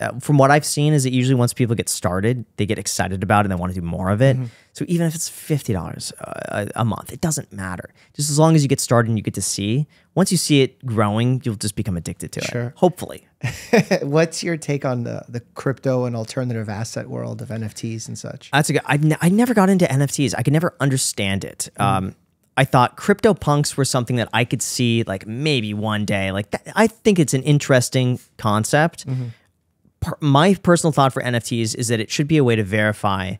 uh, from what I've seen is that usually once people get started, they get excited about it and they want to do more of it. Mm-hmm. So even if it's fifty dollars a, a month, it doesn't matter. Just as long as you get started and you get to see. Once you see it growing, you'll just become addicted to Sure. it. Hopefully. What's your take on the, the crypto and alternative asset world of NFTs and such? That's a good. I've ne- I never got into NFTs. I could never understand it. Um, I thought crypto punks were something that I could see like maybe one day. Like that, I think it's an interesting concept. Per- my personal thought for NFTs is that it should be a way to verify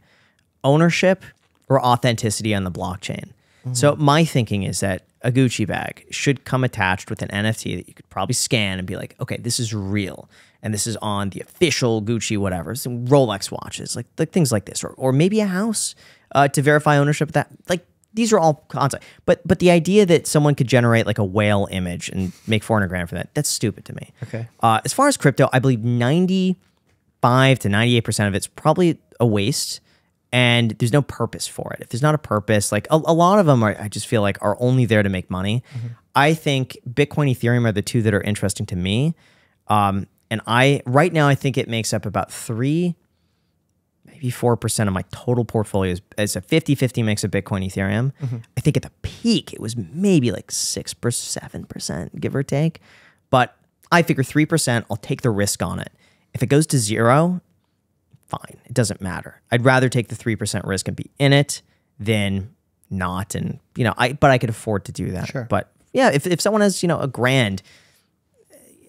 ownership or authenticity on the blockchain. So my thinking is that a Gucci bag should come attached with an NFT that you could probably scan and be like, okay, this is real, and this is on the official Gucci whatever, some Rolex watches, like like things like this, or or maybe a house uh, to verify ownership. Of that like these are all concepts, but but the idea that someone could generate like a whale image and make four hundred grand for that, that's stupid to me. Okay. Uh, as far as crypto, I believe ninety five to ninety eight percent of it's probably a waste and there's no purpose for it. If there's not a purpose, like a, a lot of them are, I just feel like are only there to make money. I think Bitcoin, Ethereum are the two that are interesting to me. Um, and I, right now, I think it makes up about three, maybe 4% of my total portfolio is, is a 50 50 mix of Bitcoin, Ethereum. Mm-hmm. I think at the peak, it was maybe like 6%, 7%, give or take. But I figure 3%, I'll take the risk on it. If it goes to zero, fine. It doesn't matter. I'd rather take the 3% risk and be in it than not. And, you know, I, but I could afford to do that. Sure. But yeah, if, if someone has, you know, a grand,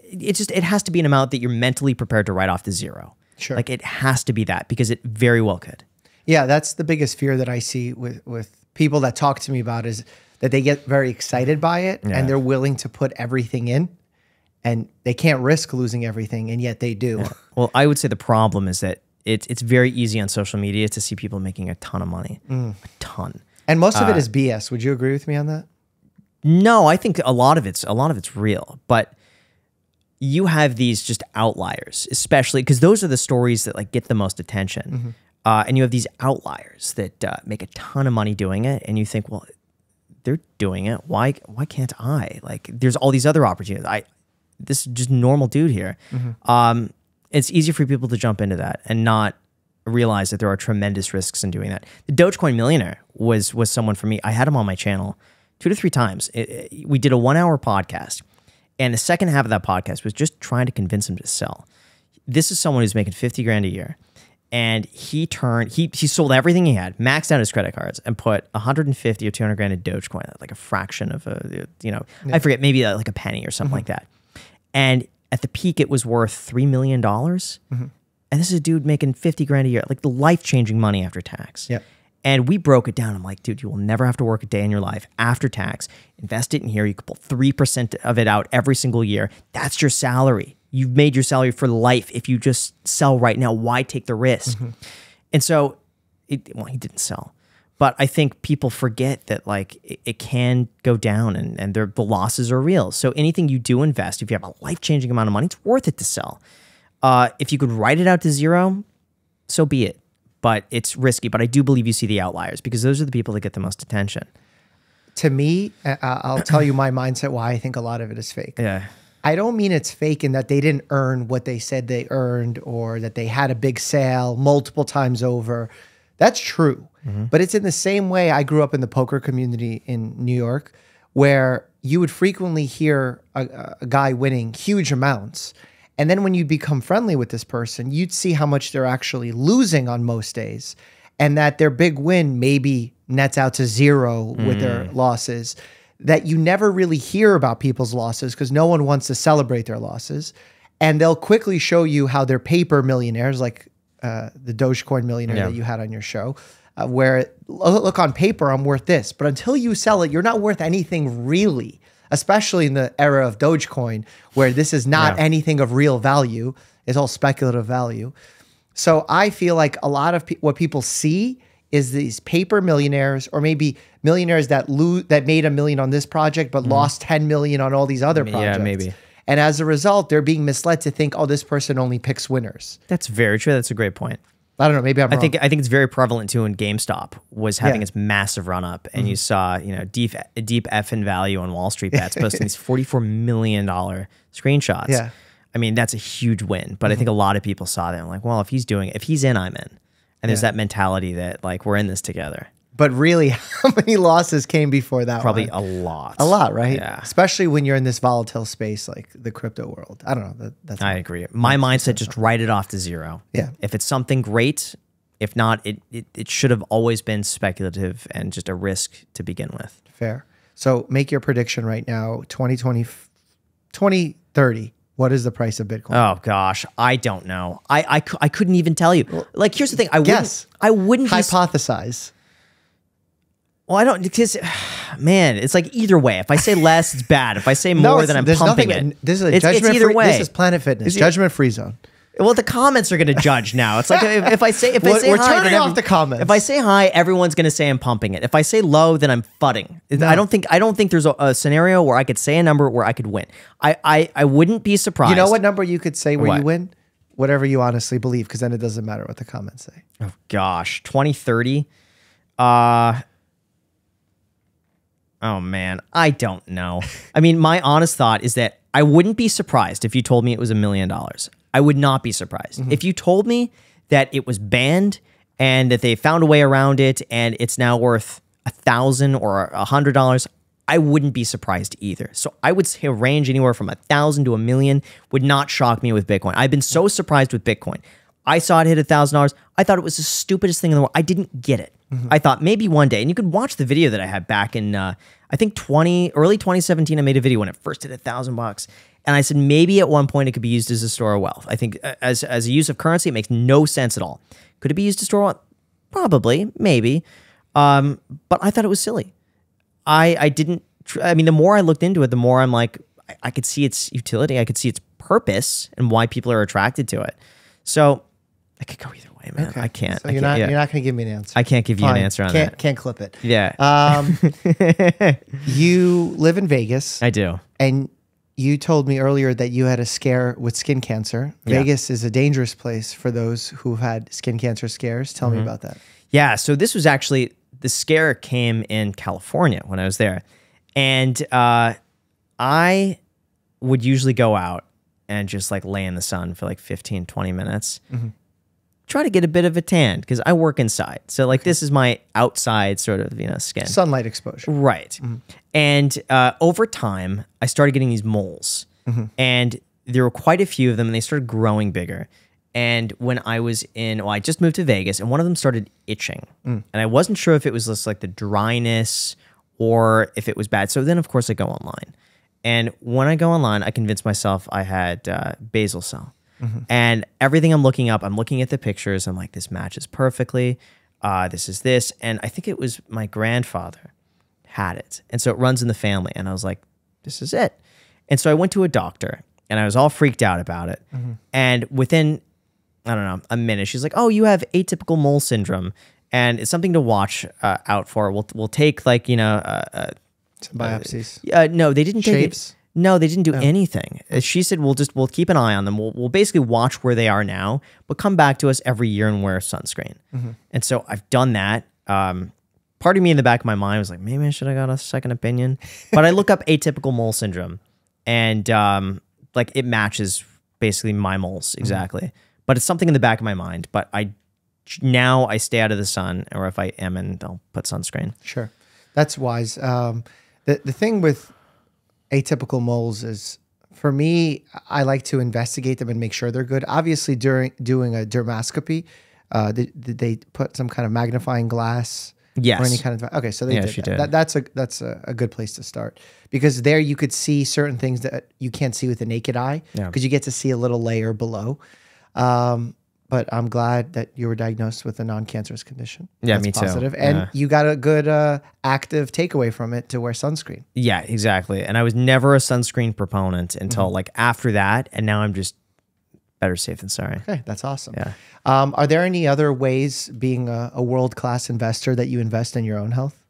it just, it has to be an amount that you're mentally prepared to write off to zero. Sure. Like it has to be that because it very well could. Yeah, that's the biggest fear that I see with with people that talk to me about is that they get very excited by it Yeah. and they're willing to put everything in and they can't risk losing everything and yet they do. Well, I would say the problem is that it's it's very easy on social media to see people making a ton of money, Mm. a ton. And most Uh, of it is BS. Would you agree with me on that? No, I think a lot of it's a lot of it's real, but you have these just outliers, especially because those are the stories that like get the most attention, uh, and you have these outliers that uh, make a ton of money doing it, and you think, well, they're doing it. Why why can't I? Like, there's all these other opportunities. I this is just normal dude here. Um, it's easy for people to jump into that and not realize that there are tremendous risks in doing that. The Dogecoin millionaire was was someone for me. I had him on my channel two to three times. It- it- we did a one hour podcast, and the second half of that podcast was just trying to convince him to sell. This is someone who's making fifty grand a year, and he turned he he sold everything he had, maxed out his credit cards, and put one hundred and fifty or two hundred grand in Dogecoin, like a fraction of a you know I forget maybe uh, like a penny or something like that. And at the peak, it was worth three million dollars. And this is a dude making 50 grand a year, like the life changing money after tax. Yep. And we broke it down. I'm like, dude, you will never have to work a day in your life after tax. Invest it in here. You could pull 3% of it out every single year. That's your salary. You've made your salary for life. If you just sell right now, why take the risk? And so, it, well, he didn't sell. But I think people forget that like it, it can go down and, and the losses are real. So anything you do invest, if you have a life changing amount of money, it's worth it to sell. Uh, if you could write it out to zero, so be it. But it's risky. But I do believe you see the outliers because those are the people that get the most attention. To me, uh, I'll tell you my mindset why I think a lot of it is fake. Yeah. I don't mean it's fake in that they didn't earn what they said they earned or that they had a big sale multiple times over. That's true. But it's in the same way I grew up in the poker community in New York where you would frequently hear a, a guy winning huge amounts. And then when you become friendly with this person, you'd see how much they're actually losing on most days and that their big win maybe nets out to zero with their losses that you never really hear about people's losses because no one wants to celebrate their losses. And they'll quickly show you how they're paper millionaires, like uh, the Dogecoin millionaire Yeah. that you had on your show, uh, where look on paper, I'm worth this. But until you sell it, you're not worth anything really, especially in the era of Dogecoin, where this is not Yeah. anything of real value. It's all speculative value. So I feel like a lot of pe- what people see is these paper millionaires, or maybe millionaires that lose that made a million on this project but lost ten million on all these other Mm-hmm. Yeah, projects. maybe. And as a result, they're being misled to think, oh, this person only picks winners. That's very true. That's a great point. I don't know. Maybe I'm I wrong. think I think it's very prevalent too. In GameStop was having Yeah. its massive run up, and you mm-hmm. saw you know deep deep F in value on Wall Street bets posting these forty four million dollar screenshots. Yeah. I mean that's a huge win. But I think mm-hmm. a lot of people saw that and like, well, if he's doing it, if he's in, I'm in. And there's Yeah. that mentality that like we're in this together. But really, how many losses came before that? Probably one? a lot. a lot, right? Yeah. Especially when you're in this volatile space like the crypto world. I don't know. That, that's I agree. My mindset just write it off to zero. Yeah. If it's something great, if not, it, it it should have always been speculative and just a risk to begin with. fair. So make your prediction right now 2020, 2030. What is the price of Bitcoin? Oh gosh, I don't know. I I, I couldn't even tell you. Like here's the thing. I guess. wouldn't. I wouldn't. Hypothesize. Well, I don't because man, it's like either way. If I say less, it's bad. If I say more, it's- then I'm pumping nothing- it. This is a it's, it's either free. way. This is Planet Fitness. it- Judgment free zone. Well, the comments are going to judge now. It's like if, if I say if I We're- say we're hi, turning off the comments. If I say high, everyone's going to say I'm pumping it. If I say low, then I'm fudding. I don't think I don't think there's a, a scenario where I could say a number where I could win. I I, I wouldn't be surprised. You know what number you could say where you win? Whatever you honestly believe, because then it doesn't matter what the comments say. Oh gosh, 2030. Uh Oh man, I don't know. I mean, my honest thought is that I wouldn't be surprised if you told me it was a million dollars. I would not be surprised. Mm-hmm. If you told me that it was banned and that they found a way around it and it's now worth a thousand or a hundred dollars, I wouldn't be surprised either. So I would say a range anywhere from a thousand to a million would not shock me with Bitcoin. I've been so surprised with Bitcoin. I saw it hit a thousand dollars. I thought it was the stupidest thing in the world. I didn't get it. I thought maybe one day, and you could watch the video that I had back in, uh, I think twenty early 2017. I made a video when it first hit a thousand bucks, and I said maybe at one point it could be used as a store of wealth. I think uh, as as a use of currency, it makes no sense at all. Could it be used to store wealth? Probably, maybe, um, but I thought it was silly. I I didn't. Tr- I mean, the more I looked into it, the more I'm like, I, I could see its utility. I could see its purpose and why people are attracted to it. So I could go either way, man. I can't. So I you're can't, not yeah. you're not going to give me an answer. I can't give you Fine. an answer on can't, that. Can't clip it. Yeah, Um, you live in Vegas, I do. and you told me earlier that you had a scare with skin cancer. Yeah. Vegas is a dangerous place for those who've had skin cancer scares. Tell Mm-hmm. me about that. Yeah, so this was actually the scare came in California when I was there. And uh, I would usually go out and just like lay in the sun for like 15, 20 minutes. Try to get a bit of a tan because I work inside. So like this is my outside sort of, you know, skin. Sunlight exposure. Right. And uh, over time, I started getting these moles, and there were quite a few of them, and they started growing bigger. And when I was in, well, I just moved to Vegas, and one of them started itching, and I wasn't sure if it was just like the dryness or if it was bad. So then, of course, I go online, and when I go online, I convince myself I had uh, basal cell. And everything I'm looking up, I'm looking at the pictures. I'm like, this matches perfectly. Uh, this is this. And I think it was my grandfather had it. And so it runs in the family. And I was like, this is it. And so I went to a doctor and I was all freaked out about it. And within, I don't know, a minute, she's like, oh, you have atypical mole syndrome. And it's something to watch uh, out for. We'll, we'll take like, you know, uh, uh, Some biopsies. uh, no, they didn't take it- Shapes? No, they didn't do anything. Uh, She said we'll just we'll keep an eye on them. We'll we'll basically watch where they are now, but come back to us every year and wear sunscreen. And so I've done that. Um, part of me in the back of my mind was like, maybe I should have got a second opinion. But I look up atypical mole syndrome, and um, like it matches basically my moles exactly. But it's something in the back of my mind. But I now I stay out of the sun, or if I am in, I'll put sunscreen. Sure, that's wise. Um, the the thing with atypical moles is, for me, I like to investigate them and make sure they're good. Obviously, during doing a dermoscopy, uh, did they put some kind of magnifying glass? Yes. Or any kind of okay, so they Yeah, did, she that. did. That- that's a that's a, a good place to start because there you could see certain things that you can't see with the naked eye Yeah. because you get to see a little layer below. Um, but I'm glad that you were diagnosed with a non-cancerous condition. Yeah, That's me too. And Yeah. you got a good uh, active takeaway from it to wear sunscreen. Yeah, exactly. And I was never a sunscreen proponent until Mm-hmm. like after that, and now I'm just better safe than sorry. Okay, that's awesome. Yeah. Um, are there any other ways, being a, a world-class investor, that you invest in your own health?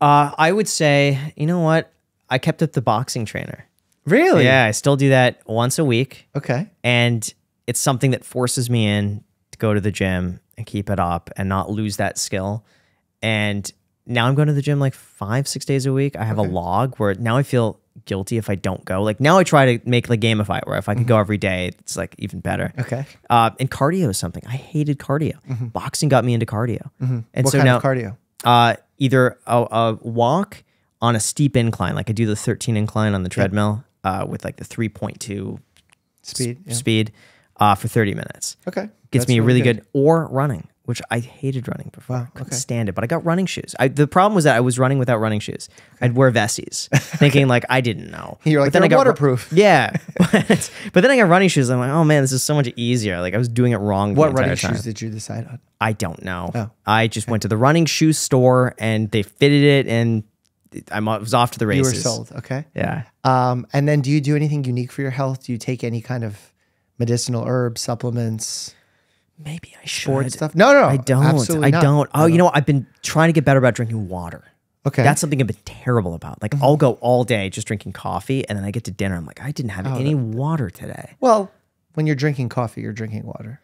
Uh, I would say, you know what? I kept up the boxing trainer. Really? Yeah, I still do that once a week, Okay. and it's something that forces me in to go to the gym and keep it up and not lose that skill. And now I'm going to the gym like five, six days a week. I have a log where now I feel guilty if I don't go. Like now I try to make like gamify it where if I could go every day, it's like even better. Mm-hmm. Okay. Uh, and cardio is something I hated cardio. Boxing got me into cardio, and Mm-hmm. what so kind now of cardio? uh, either a, a walk on a steep incline, like I do the 13 incline on the treadmill uh, with like the 3.2 Speed. yeah. speed uh, for 30 minutes. Okay. Gets That's me really good. Or running, which I hated running before. Wow, I couldn't okay. stand it, but I got running shoes. I, the problem was that I was running without running shoes. I'd wear Vessis, thinking like I didn't know. You're like, But then I got waterproof." yeah, but, but then I got running shoes. I'm like, oh man, this is so much easier. Like I was doing it wrong. What running time. shoes did you decide on? I don't know. Oh. I just went to the running shoe store and they fitted it, and I was off to the races. You were sold. Okay. Yeah. Um, and then do you do anything unique for your health? Do you take any kind of medicinal herbs, supplements, Maybe I should. stuff? No, no, no. I don't. I not. don't. Oh, you know what? I've been trying to get better about drinking water. Okay. That's something I've been terrible about. Like I'll go all day just drinking coffee, and then I get to dinner. I'm like, I didn't have any water today, well, when you're drinking coffee, you're drinking water.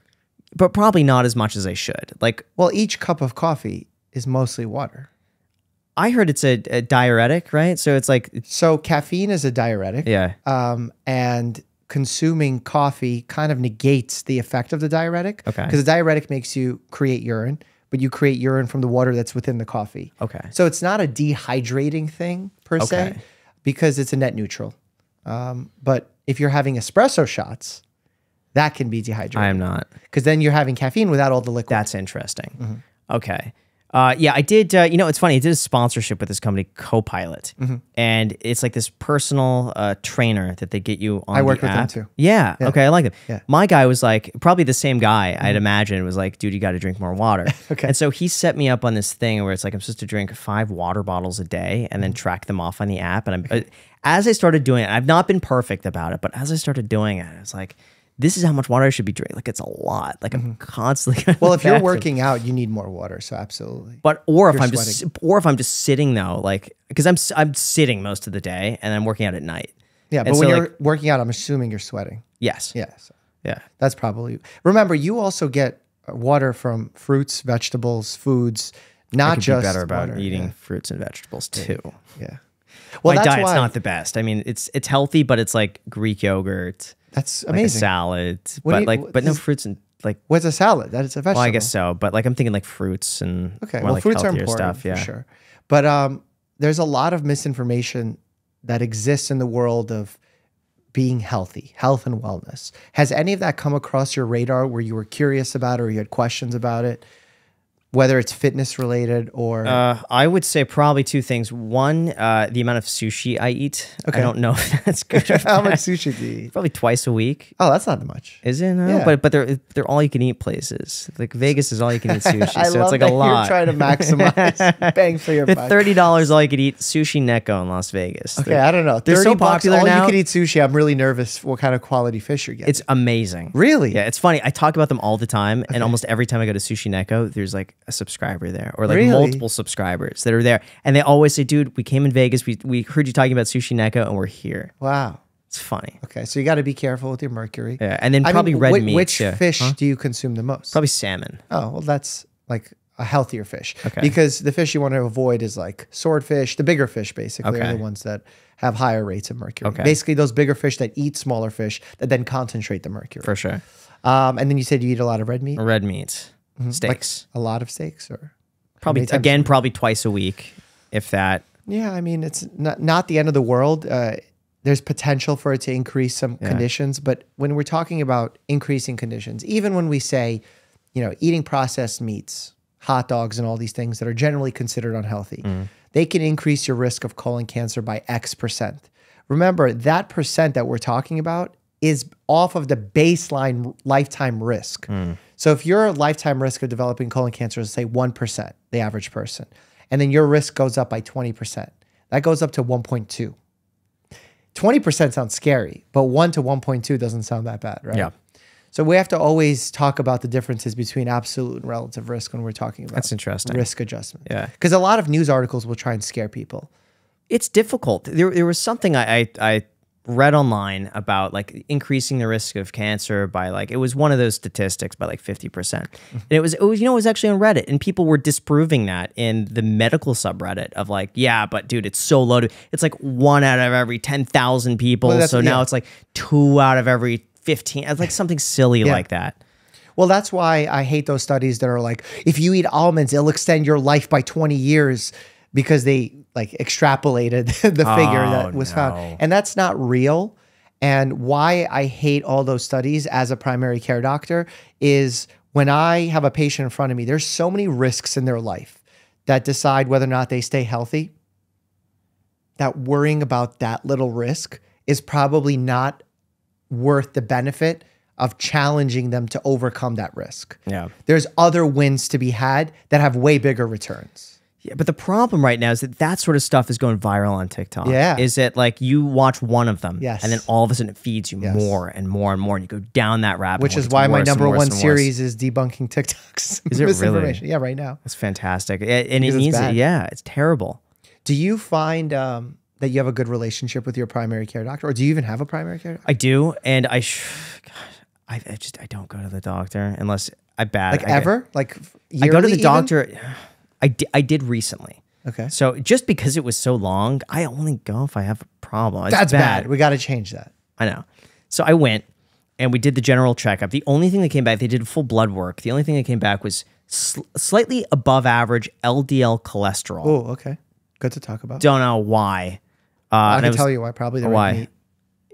but probably not as much as I should. Like Well, each cup of coffee is mostly water. I heard it's a, a diuretic, right? So it's like, So caffeine is a diuretic. yeah, Um, and consuming coffee kind of negates the effect of the diuretic. Okay. Because the diuretic makes you create urine, but you create urine from the water that's within the coffee. Okay. So it's not a dehydrating thing per se, because it's a net neutral. Um, but if you're having espresso shots, that can be dehydrating. I am not. because then you're having caffeine without all the liquid. That's interesting. Mm-hmm. Okay. Uh, yeah, I did. Uh, you know, it's funny. I did a sponsorship with this company, Copilot, Mm-hmm. and it's like this personal uh, trainer that they get you on. I work with them too. Yeah, Okay. I like them. Yeah. Mm-hmm. My guy was like probably the same guy. I'd imagine was like, dude, you got to drink more water. Okay. And so he set me up on this thing where it's like I'm supposed to drink five water bottles a day and then track them off on the app. And I'm uh, as I started doing it, I've not been perfect about it, but as I started doing it, I was like. This is how much water I should be drinking. Like it's a lot. Like I'm constantly. Mm-hmm. well, the if you're working out, you need more water. So absolutely. But or if You're I'm just or if I'm just sitting though, like because I'm s- I'm sitting most of the day and I'm working out at night. Yeah, And but when so, you're like- working out, I'm assuming you're sweating. Yes. Yeah. So Yeah. that's probably. Remember, you also get uh, water from fruits, vegetables, foods, not just be better about water. eating fruits and vegetables too. Yeah. yeah. Well, My that's diet's why. not the best. I mean, it's it's healthy, but it's like Greek yogurt, that's like a amazing. salad, What but you- like but no fruits and like. What's a salad? That is a vegetable. Well, I guess so, but like I'm thinking like fruits and Okay. Well, like fruits are important stuff. Yeah. for sure. But um, there's a lot of misinformation that exists in the world of being healthy, health and wellness. Has any of that come across your radar where you were curious about it or you had questions about it? Whether it's fitness related or Uh, I would say probably two things. One, uh, the amount of sushi I eat. Okay. I don't know if that's good. how much sushi do you eat? Probably twice a week. Oh, that's not much. Is it? No, Yeah. but but they're they're all you can eat places. Like Vegas is all you can eat sushi, I so love it's like that a lot. you're trying to maximize bang for your The buck. thirty dollars all you could eat sushi Neko in Las Vegas. Okay, They're- I don't know. They're so popular all now. you can eat sushi. I'm really nervous what kind of quality fish you're getting. It's amazing. Really? Yeah, it's funny. I talk about them all the time, and almost every time I go to Sushi Neko, there's like a subscriber there, or like Really? multiple subscribers that are there, and they always say, "Dude, we came in Vegas. We we heard you talking about Sushi Neko, and we're here." wow. It's funny. Okay, so you got to be careful with your mercury. Yeah, and then I probably mean, red whi- meat. Which yeah. fish Huh? do you consume the most? Probably salmon. Oh, well, that's like a healthier fish. Okay. Because the fish you want to avoid is like swordfish, the bigger fish, basically, are the ones that have higher rates of mercury. Okay. Basically, those bigger fish that eat smaller fish that then concentrate the mercury. For sure. Um, and then you said you eat a lot of red meat, Red meat, Mm-hmm. steaks. a lot of steaks, or probably again, probably twice a week, if that. Yeah, I mean, it's not, not the end of the world. Uh, there's potential for it to increase some conditions, but when we're talking about increasing conditions, even when we say, you know, eating processed meats, hot dogs, and all these things that are generally considered unhealthy, they can increase your risk of colon cancer by X percent. Remember, that percent that we're talking about is off of the baseline lifetime risk. So if your lifetime risk of developing colon cancer is, say, 1%, the average person, and then your risk goes up by 20%, that goes up to 1.2. 20% sounds scary, but 1 to 1.2 doesn't sound that bad, right? Yeah. So we have to always talk about the differences between absolute and relative risk when we're talking about That's interesting. risk adjustment. Yeah. Because a lot of news articles will try and scare people. it's difficult. There, there was something I, I, I read online about like increasing the risk of cancer by like it was one of those statistics by like fifty percent, and it was it was you know it was actually on Reddit, and people were disproving that in the medical subreddit of like yeah, but dude, it's so low. It's like one out of every ten thousand people, Well, so now yeah. it's like two out of every fifteen. It's like something silly like that. Well, that's why I hate those studies that are like, if you eat almonds, it'll extend your life by 20 years because they like extrapolated the figure Oh, that was no. found. And that's not real. And why I hate all those studies as a primary care doctor is when I have a patient in front of me, there's so many risks in their life that decide whether or not they stay healthy. That worrying about that little risk is probably not worth the benefit of challenging them to overcome that risk. Yeah. There's other wins to be had that have way bigger returns. Yeah, but the problem right now is that that sort of stuff is going viral on TikTok. Yeah. Is it like you watch one of them, Yes. and then all of a sudden it feeds you Yes. more and more and more, and you go down that rabbit Which hole. is why my number one series is debunking TikTok's Is it really? Yeah, right now. That's fantastic, A- and Because it's needs it. Yeah, it's terrible. Do you find um, that you have a good relationship with your primary care doctor, or do you even have a primary care? doctor? I do, and I, God, I, I just I don't go to the doctor unless I bad Like I, ever? Like I go to yearly the even? I di- I did recently. Okay, So just because it was so long, I only go if I have a problem. It's that's bad. bad. We got to change that. I know. So I went and we did the general checkup. The only thing that came back, they did full blood work. The only thing that came back was sl- slightly above average LDL cholesterol. Oh, okay. Good to talk about. Don't know why. Uh, I can was- tell you why. Probably the why. red meat.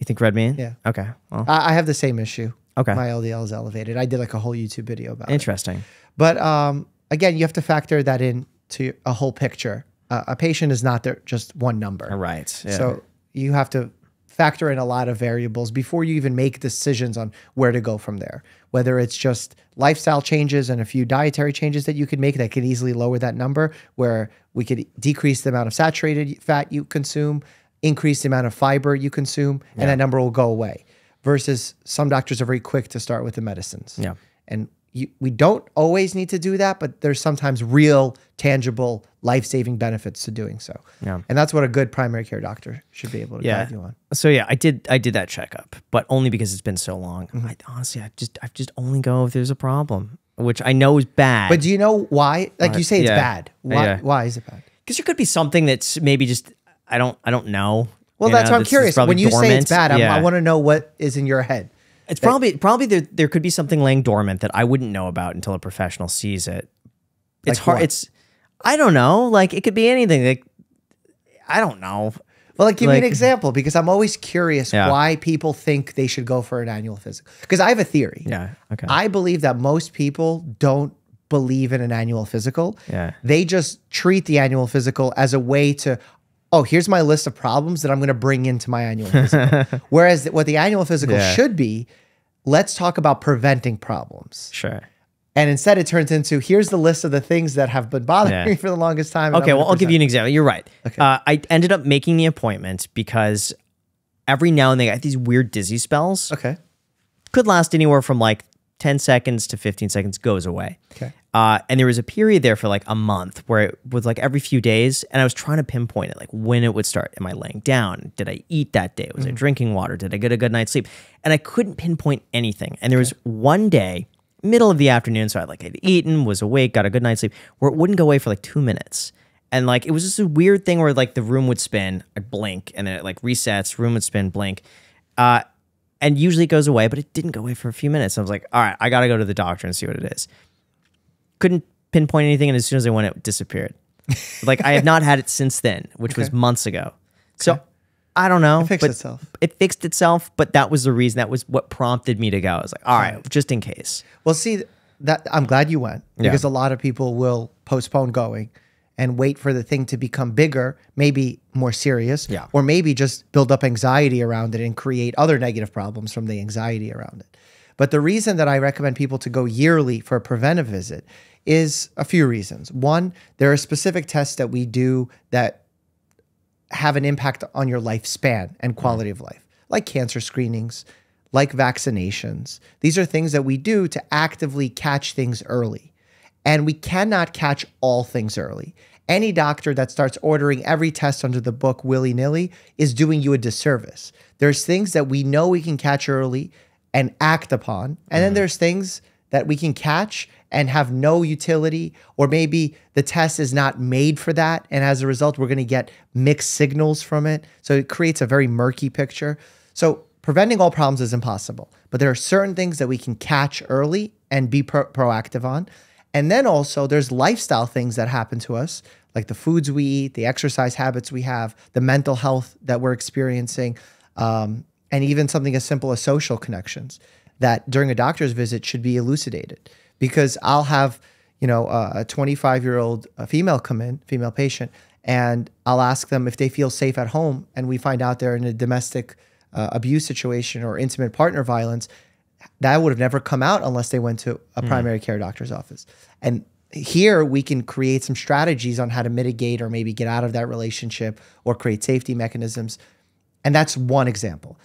You think red meat? Yeah. Okay. Well, I, I have the same issue. Okay. My LDL is elevated. I did like a whole YouTube video about it. interesting. But um, again, you have to factor that into a whole picture. Uh, a patient is not there just one number. Right. Yeah. So you have to factor in a lot of variables before you even make decisions on where to go from there. Whether it's just lifestyle changes and a few dietary changes that you could make that could easily lower that number, where we could decrease the amount of saturated fat you consume, increase the amount of fiber you consume, and that number will go away. Versus some doctors are very quick to start with the medicines. Yeah. And you, we don't always need to do that, but there's sometimes real, tangible, life saving benefits to doing so. Yeah. And that's what a good primary care doctor should be able to yeah. guide you on. So yeah, I did I did that checkup, but only because it's been so long. Mm-hmm. I honestly I just I just only go if there's a problem, which I know is bad. But do you know why? Like you say, it's yeah. bad. Why? Yeah. Why is it bad? because there could be something that's maybe just I don't I don't know. Well, you that's know, why I'm curious. When you say it's bad, yeah. I want to know what is in your head. It's probably probably there there could be something laying dormant that I wouldn't know about until a professional sees it. It's Like hard. what? It's I don't know. Like it could be anything. Like I don't know. Well, like, give me an example because I'm always curious Yeah. why people think they should go for an annual physical. Because I have a theory. Yeah. Okay. I believe that most people don't believe in an annual physical. Yeah. They just treat the annual physical as a way to, oh, here's my list of problems that I'm going to bring into my annual physical. Whereas what the annual physical Yeah. should be, let's talk about preventing problems. sure. And instead, it turns into here's the list of the things that have been bothering Yeah. me for the longest time. Okay, well, I'll give you an example. You're right. Uh, I ended up making the appointment because every now and then I get these weird dizzy spells. Okay. Could last anywhere from like 10 seconds to 15 seconds, goes away. Okay. Uh, and there was a period there for like a month where it was like every few days, and I was trying to pinpoint it, like when it would start. Am I laying down? Did I eat that day? Was I drinking water? Did I get a good night's sleep? And I couldn't pinpoint anything. And there was one day, middle of the afternoon, so I like had eaten, was awake, got a good night's sleep, where it wouldn't go away for like two minutes. And like it was just a weird thing where like the room would spin, I'd blink, and then it like resets, room would spin, blink. Uh, and usually it goes away, but it didn't go away for a few minutes. I was like, all right, I gotta go to the doctor and see what it is. Couldn't pinpoint anything, and as soon as I went, it disappeared. like I have not had it since then, which was months ago. So I don't know. It fixed itself. It fixed itself, but that was the reason. That was what prompted me to go. I was like, all right, just in case. Well, see, that I'm glad you went Yeah. because a lot of people will postpone going and wait for the thing to become bigger, maybe more serious, Yeah. or maybe just build up anxiety around it and create other negative problems from the anxiety around it. But the reason that I recommend people to go yearly for a preventive visit is a few reasons. One, there are specific tests that we do that have an impact on your lifespan and mm-hmm. quality of life, like cancer screenings, like vaccinations. These are things that we do to actively catch things early. And we cannot catch all things early. Any doctor that starts ordering every test under the book willy nilly is doing you a disservice. There's things that we know we can catch early and act upon. And then there's things that we can catch and have no utility, or maybe the test is not made for that. And as a result, we're going to get mixed signals from it. So it creates a very murky picture. So preventing all problems is impossible, but there are certain things that we can catch early and be pro- proactive on. And then also, there's lifestyle things that happen to us, like the foods we eat, the exercise habits we have, the mental health that we're experiencing, um, and even something as simple as social connections that during a doctor's visit should be elucidated. Because I'll have, you know, a 25 year old female come in, female patient, and I'll ask them if they feel safe at home, and we find out they're in a domestic uh, abuse situation or intimate partner violence that would have never come out unless they went to a primary care doctor's office. And here we can create some strategies on how to mitigate or maybe get out of that relationship or create safety mechanisms. And that's one example.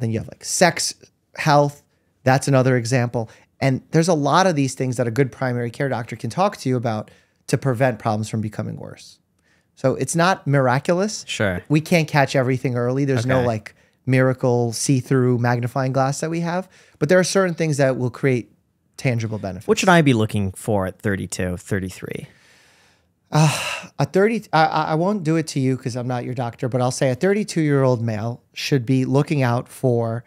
Then you have like sex health, that's another example. And there's a lot of these things that a good primary care doctor can talk to you about to prevent problems from becoming worse. So it's not miraculous. Sure. We can't catch everything early. There's no like miracle see-through magnifying glass that we have, but there are certain things that will create tangible benefits. What should I be looking for at 32, 33? A 30 I, I won't do it to you because i'm not your doctor but i'll say a 32 year old male should be looking out for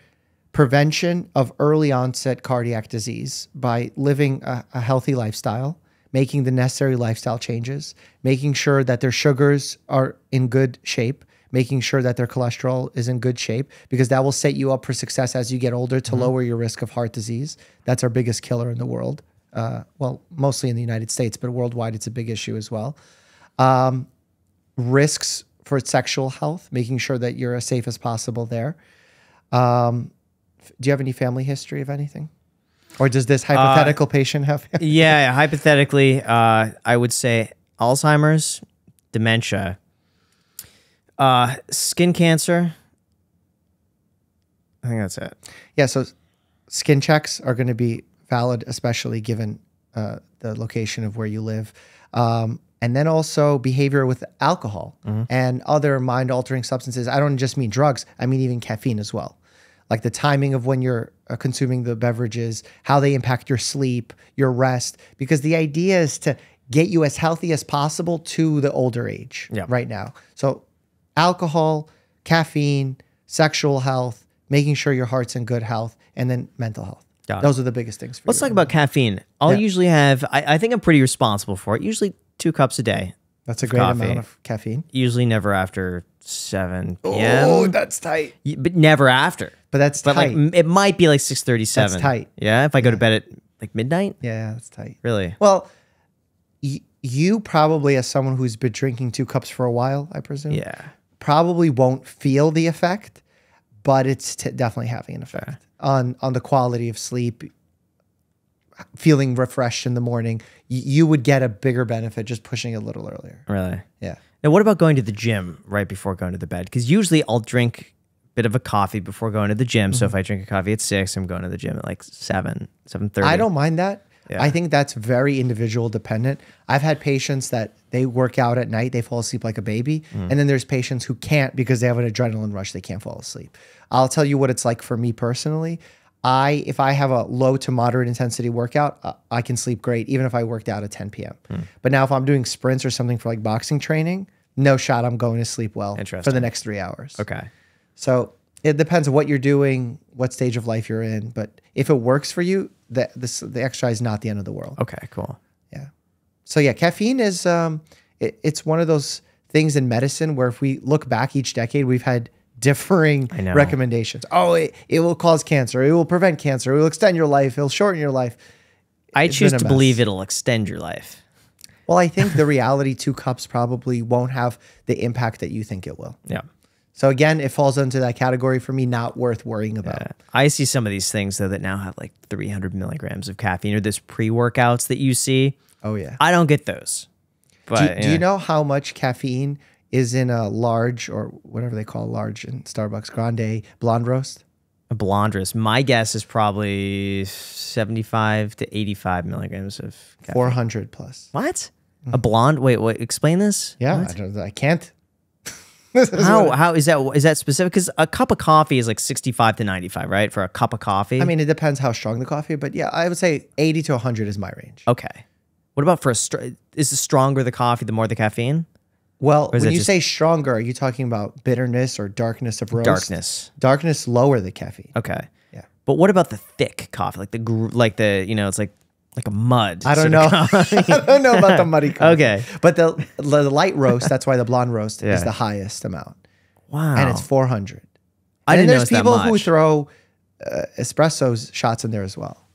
prevention of early onset cardiac disease by living a, a healthy lifestyle, making the necessary lifestyle changes, making sure that their sugars are in good shape, making sure that their cholesterol is in good shape, because that will set you up for success as you get older to mm-hmm. lower your risk of heart disease. That's our biggest killer in the world. Uh, well, mostly in the United States, but worldwide, it's a big issue as well. Um, risks for sexual health, making sure that you're as safe as possible there. Um, do you have any family history of anything? Or does this hypothetical patient have? yeah, hypothetically, uh, I would say Alzheimer's, dementia, uh, skin cancer. I think that's it. yeah, so skin checks are going to be valid, especially given uh, the location of where you live. Um, and then also behavior with alcohol and other mind altering substances. I don't just mean drugs, I mean even caffeine as well. Like the timing of when you're uh, consuming the beverages, how they impact your sleep, your rest, because the idea is to get you as healthy as possible to the older age Yeah. right now. So, alcohol, caffeine, sexual health, making sure your heart's in good health, and then mental health. Got it. Those are the biggest things for Let's you. talk about caffeine. I'll Yeah. usually have, I, I think I'm pretty responsible for it. Usually two cups a day. That's a great coffee. amount of caffeine. Usually never after 7 p.m. that's tight. But never after. But that's But tight. like it might be like 6:37. That's tight. Yeah, if I go to bed at like midnight? yeah, that's tight. Really? Well, y- you probably, as someone who's been drinking two cups for a while, I presume, Yeah. probably won't feel the effect, but it's t- definitely having an effect on on the quality of sleep. Feeling refreshed in the morning, you would get a bigger benefit just pushing a little earlier. Really? Yeah. Now, what about going to the gym right before going to the bed? Because usually I'll drink a bit of a coffee before going to the gym. Mm-hmm. So if I drink a coffee at six, I'm going to the gym at like seven, seven thirty. I don't mind that. Yeah. I think that's very individual dependent. I've had patients that they work out at night, they fall asleep like a baby. Mm. And then there's patients who can't because they have an adrenaline rush, they can't fall asleep. I'll tell you what it's like for me personally. I if I have a low to moderate intensity workout, uh, I can sleep great even if I worked out at 10 p.m. Mm. But now if I'm doing sprints or something for like boxing training, no shot I'm going to sleep well for the next 3 hours. Okay. So it depends on what you're doing, what stage of life you're in. But if it works for you, the this, the exercise is not the end of the world. Okay. Cool. Yeah. So yeah, caffeine is um, it, it's one of those things in medicine where if we look back each decade, we've had differing recommendations. Oh, it, it will cause cancer. It will prevent cancer. It will extend your life. It'll shorten your life. I It's choose to believe it'll extend your life. Well, I think the reality two cups probably won't have the impact that you think it will. Yeah. So again, it falls into that category for me, not worth worrying about. Yeah. I see some of these things though that now have like 300 milligrams of caffeine or this pre workouts that you see. Oh yeah. I don't get those. But do, do you know how much caffeine is in a large or whatever they call large in Starbucks grande blonde roast? a blonde roast. My guess is probably 75 to 85 milligrams of caffeine. 400 plus. What? A blonde? Wait, wait. Explain this. Yeah, I, don't, I can't. How how is that is that specific? Because a cup of coffee is like 65 to 95, right? For a cup of coffee. I mean, it depends how strong the coffee, but yeah, I would say 80 to 100 is my range. okay. What about for a str- is the stronger the coffee, the more the caffeine? Well, when you say stronger, are you talking about bitterness or darkness of roast? Darkness. Darkness lower the caffeine. Okay. Yeah. But what about the thick coffee, like the gr- like the you know it's like like a mud? I don't know. I don't know about the muddy. Okay. But the, the light roast, that's why the blonde roast Yeah. is the highest amount. wow. And it's 400. I and didn't know there's people who throw uh, espressos shots in there as well.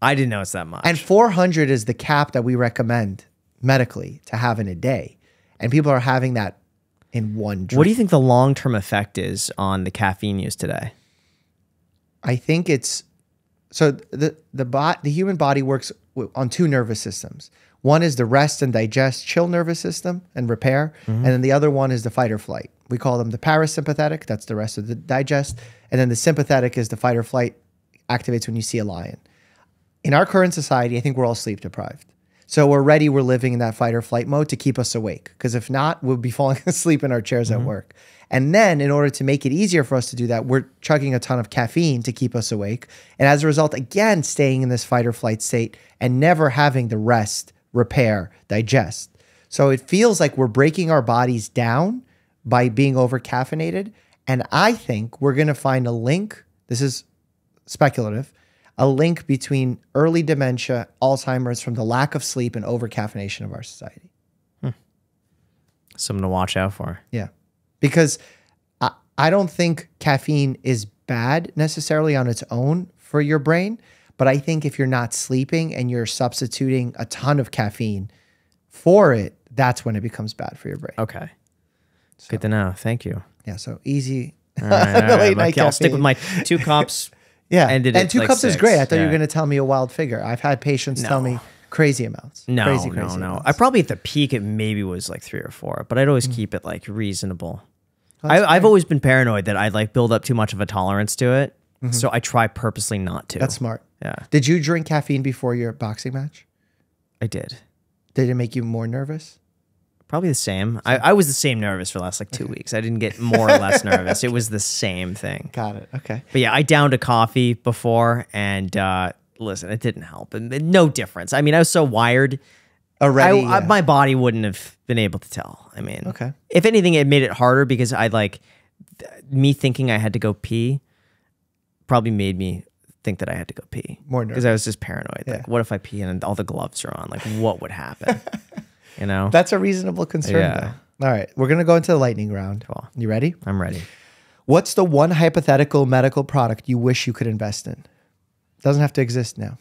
I didn't know it's that much. And 400 is the cap that we recommend medically to have in a day. And people are having that in one drink. what do you think the long term effect is on the caffeine use today? I think it's so the the bot the human body works on two nervous systems. One is the rest and digest, chill nervous system and repair, mm-hmm. and then the other one is the fight or flight. We call them the parasympathetic. That's the rest of the digest, and then the sympathetic is the fight or flight. Activates when you see a lion. In our current society, I think we're all sleep deprived. So we're ready. We're living in that fight or flight mode to keep us awake. Because if not, we'll be falling asleep in our chairs at mm-hmm. work. And then, in order to make it easier for us to do that, we're chugging a ton of caffeine to keep us awake. And as a result, again, staying in this fight or flight state and never having the rest, repair, digest. So it feels like we're breaking our bodies down by being over caffeinated. And I think we're going to find a link. This is speculative, a link between early dementia, Alzheimer's from the lack of sleep and overcaffeination of our society. Hmm. Something to watch out for. Yeah. Because I, I don't think caffeine is bad necessarily on its own for your brain. But I think if you're not sleeping and you're substituting a ton of caffeine for it, that's when it becomes bad for your brain. Okay. Good to know. Thank you. Yeah. So easy. All right, all right. late I'll- stick with my two cups. Yeah. ended and two like, cups is great. I thought you were going to tell me a wild figure. I've had patients tell me crazy amounts. No, crazy, no, crazy no. amounts. I probably at the peak it maybe was like three or four, but I'd Mm. always keep it like reasonable. I, I've always been paranoid that I'd like build up too much of a tolerance to it, so I try purposely not to. That's smart. yeah, Did you drink caffeine before your boxing match? I did. Did it make you more nervous? Probably the same. I, I was the same nervous for the last like two weeks. I didn't get more or less nervous. It was the same thing. Got it. Okay. But yeah, I downed a coffee before, and uh, listen, it didn't help. And no difference. I mean, I was so wired. I, Already. I- yeah. my body wouldn't have been able to tell. I mean, Okay. If anything, it made it harder because I like th- me thinking I had to go pee. Probably made me think that I had to go pee More because I was just paranoid. Yeah. Like, what if I pee and all the gloves are on? Like, what would happen? you know, That's a reasonable concern. Yeah. Though. All right. We're going to go into the lightning round. Cool. You ready? I'm ready. What's the one hypothetical medical product you wish you could invest in? Doesn't have to exist now.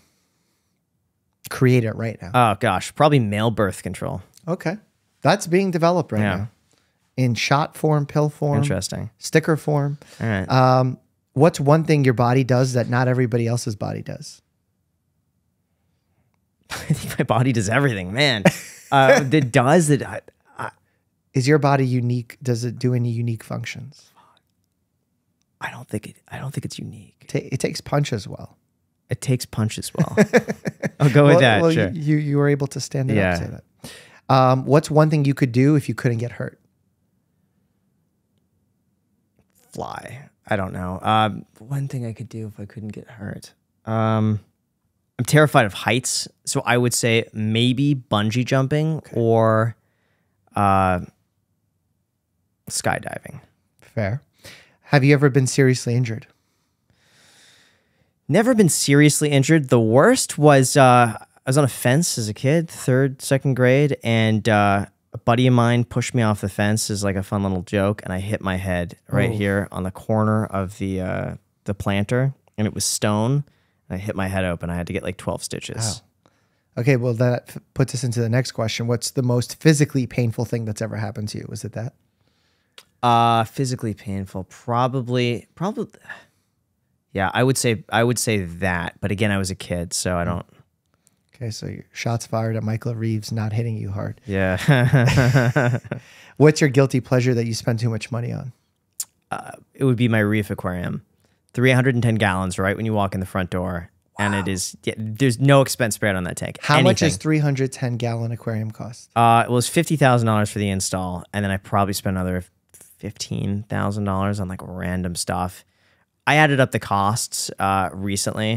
Create it right now. Oh gosh, probably male birth control. okay. That's being developed right Yeah. now in shot form, pill form, Interesting. sticker form. All right. Um, what's one thing your body does that not everybody else's body does? I think my body does everything, man. Uh, it does it. I, I, Is your body unique? Does it do any unique functions? I don't think it. I don't think it's unique. Ta- it takes punch as well. It takes punch as well. I'll go with that. well, sure. you you were able to stand it Yeah. up. Say that. Um, what's one thing you could do if you couldn't get hurt? Fly. I don't know. Um, one thing I could do if I couldn't get hurt. Um, I'm terrified of heights, so I would say maybe bungee jumping or uh, skydiving. Fair. Have you ever been seriously injured? Never been seriously injured. The worst was uh, I was on a fence as a kid, third, second grade, and uh, a buddy of mine pushed me off the fence as like a fun little joke, and I hit my head right here on the corner of the uh, the planter, and it was stone. And I hit my head open. I had to get like twelve stitches. Okay, well that f- puts us into the next question. What's the most physically painful thing that's ever happened to you? Was it that? Uh, physically painful, probably, probably. Yeah, I would say I would say that, but again, I was a kid, so I don't. Okay, so your shots fired at Michael Reeves not hitting you hard. Yeah. What's your guilty pleasure that you spend too much money on? it would be my reef aquarium 310 gallons right when you walk in the front door and it is yeah, there's no expense spared on that tank How much is 310 gallon aquarium cost? uh it was $50000 for the install and then i probably spent another $15000 on like random stuff i added up the costs uh recently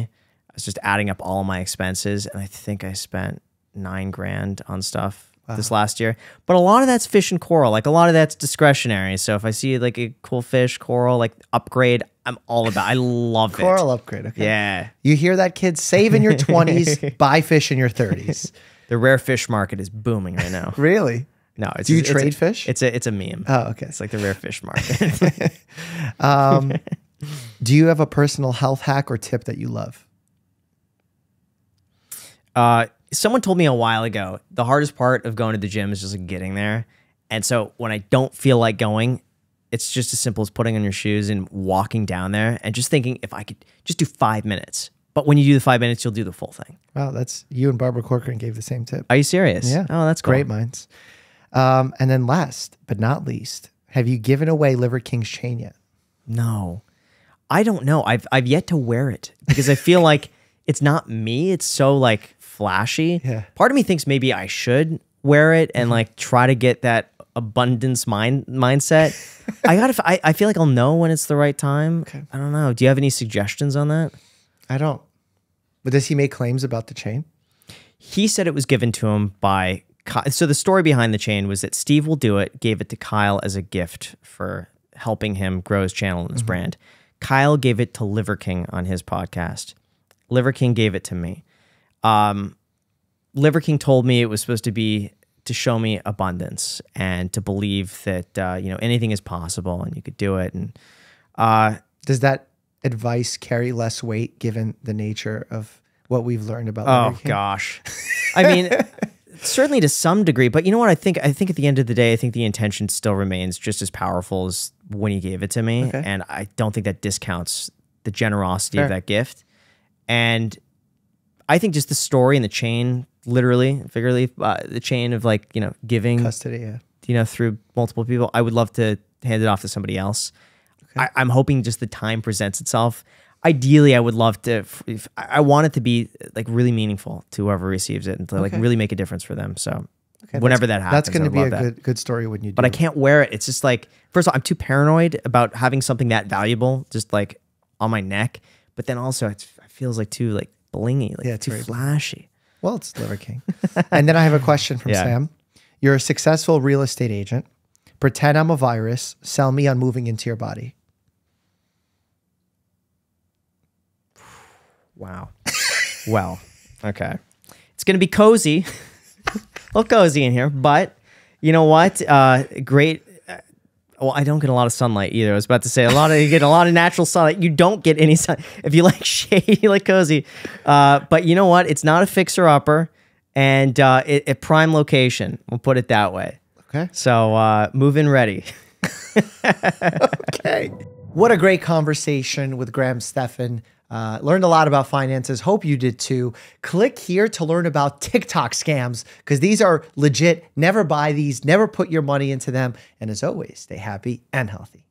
i was just adding up all my expenses and i think i spent nine grand on stuff this last year but a lot of that's fish and coral like a lot of that's discretionary so if i see like a cool fish coral like upgrade i'm all about i love it Coral upgrade. Okay. Yeah. You hear that, kids? Save in your 20s, buy fish in your 30s. The rare fish market is booming right now. Really? No, it's Do you it's a- trade fish? It's a it's a meme. Oh, okay. It's like the rare fish market. Um, do you have a personal health hack or tip that you love? uh, someone told me a while ago the hardest part of going to the gym is just like getting there. And so when I don't feel like going, it's just as simple as putting on your shoes and walking down there and just thinking if I could just do five minutes. But when you do the five minutes, you'll do the full thing. Wow, that's you and Barbara Corcoran gave the same tip. Are you serious? Yeah. Oh, that's cool. Great minds. Um, and then last but not least, have you given away Liver King's chain yet? No, I don't know. I've I've yet to wear it because I feel like it's not me. It's so like flashy. Yeah. Part of me thinks maybe I should wear it and mm-hmm. like try to get that abundance mind mindset. I gotta. I, I feel like I'll know when it's the right time. Okay. I don't know. Do you have any suggestions on that? I don't. But does he make claims about the chain? He said it was given to him by. Ky- So the story behind the chain was that Steve will do it. Gave it to Kyle as a gift for helping him grow his channel and his mm-hmm. brand. Kyle gave it to Liver King on his podcast. Liver King gave it to me. Um, Liver King told me it was supposed to be to show me abundance and to believe that uh, you know anything is possible and you could do it. And uh, Does that advice carry less weight given the nature of what we've learned about oh Liver King? gosh, I mean, certainly to some degree. But you know what? I think I think at the end of the day, I think the intention still remains just as powerful as when he gave it to me, Okay. and I don't think that discounts the generosity of that gift. And I think just the story and the chain, literally, figuratively, uh, the chain of like you know giving Custody, yeah. you know, through multiple people. I would love to hand it off to somebody else. I, I'm hoping just the time presents itself. Ideally, I would love to. If, if, I want it to be like really meaningful to whoever receives it and to like Okay. really make a difference for them. So Okay, whenever that happens, That's going to be a good good story when you do. But I can't wear it. It's just like first of all, I'm too paranoid about having something that valuable just like on my neck. But then also, it feels like too like blingy, like Yeah, too very- flashy. Well, it's Liver King. and then I have a question from Yeah. Sam. You're a successful real estate agent. Pretend I'm a virus. Sell me on moving into your body. Wow. well, okay. It's going to be cozy. a little cozy in here, but you know what? Uh, great. uh, Well, I don't get a lot of sunlight either. I was about to say a lot of you get a lot of natural sunlight. You don't get any sun if you like shady, you like cozy. Uh, but you know what? It's not a fixer upper, and uh, it, a prime location. We'll put it that way. Okay. So uh, move in ready. Okay. What a great conversation with Graham Stephan. Uh, learned a lot about finances. Hope you did too. Click here to learn about TikTok scams because these are legit. Never buy these, never put your money into them. And as always, stay happy and healthy.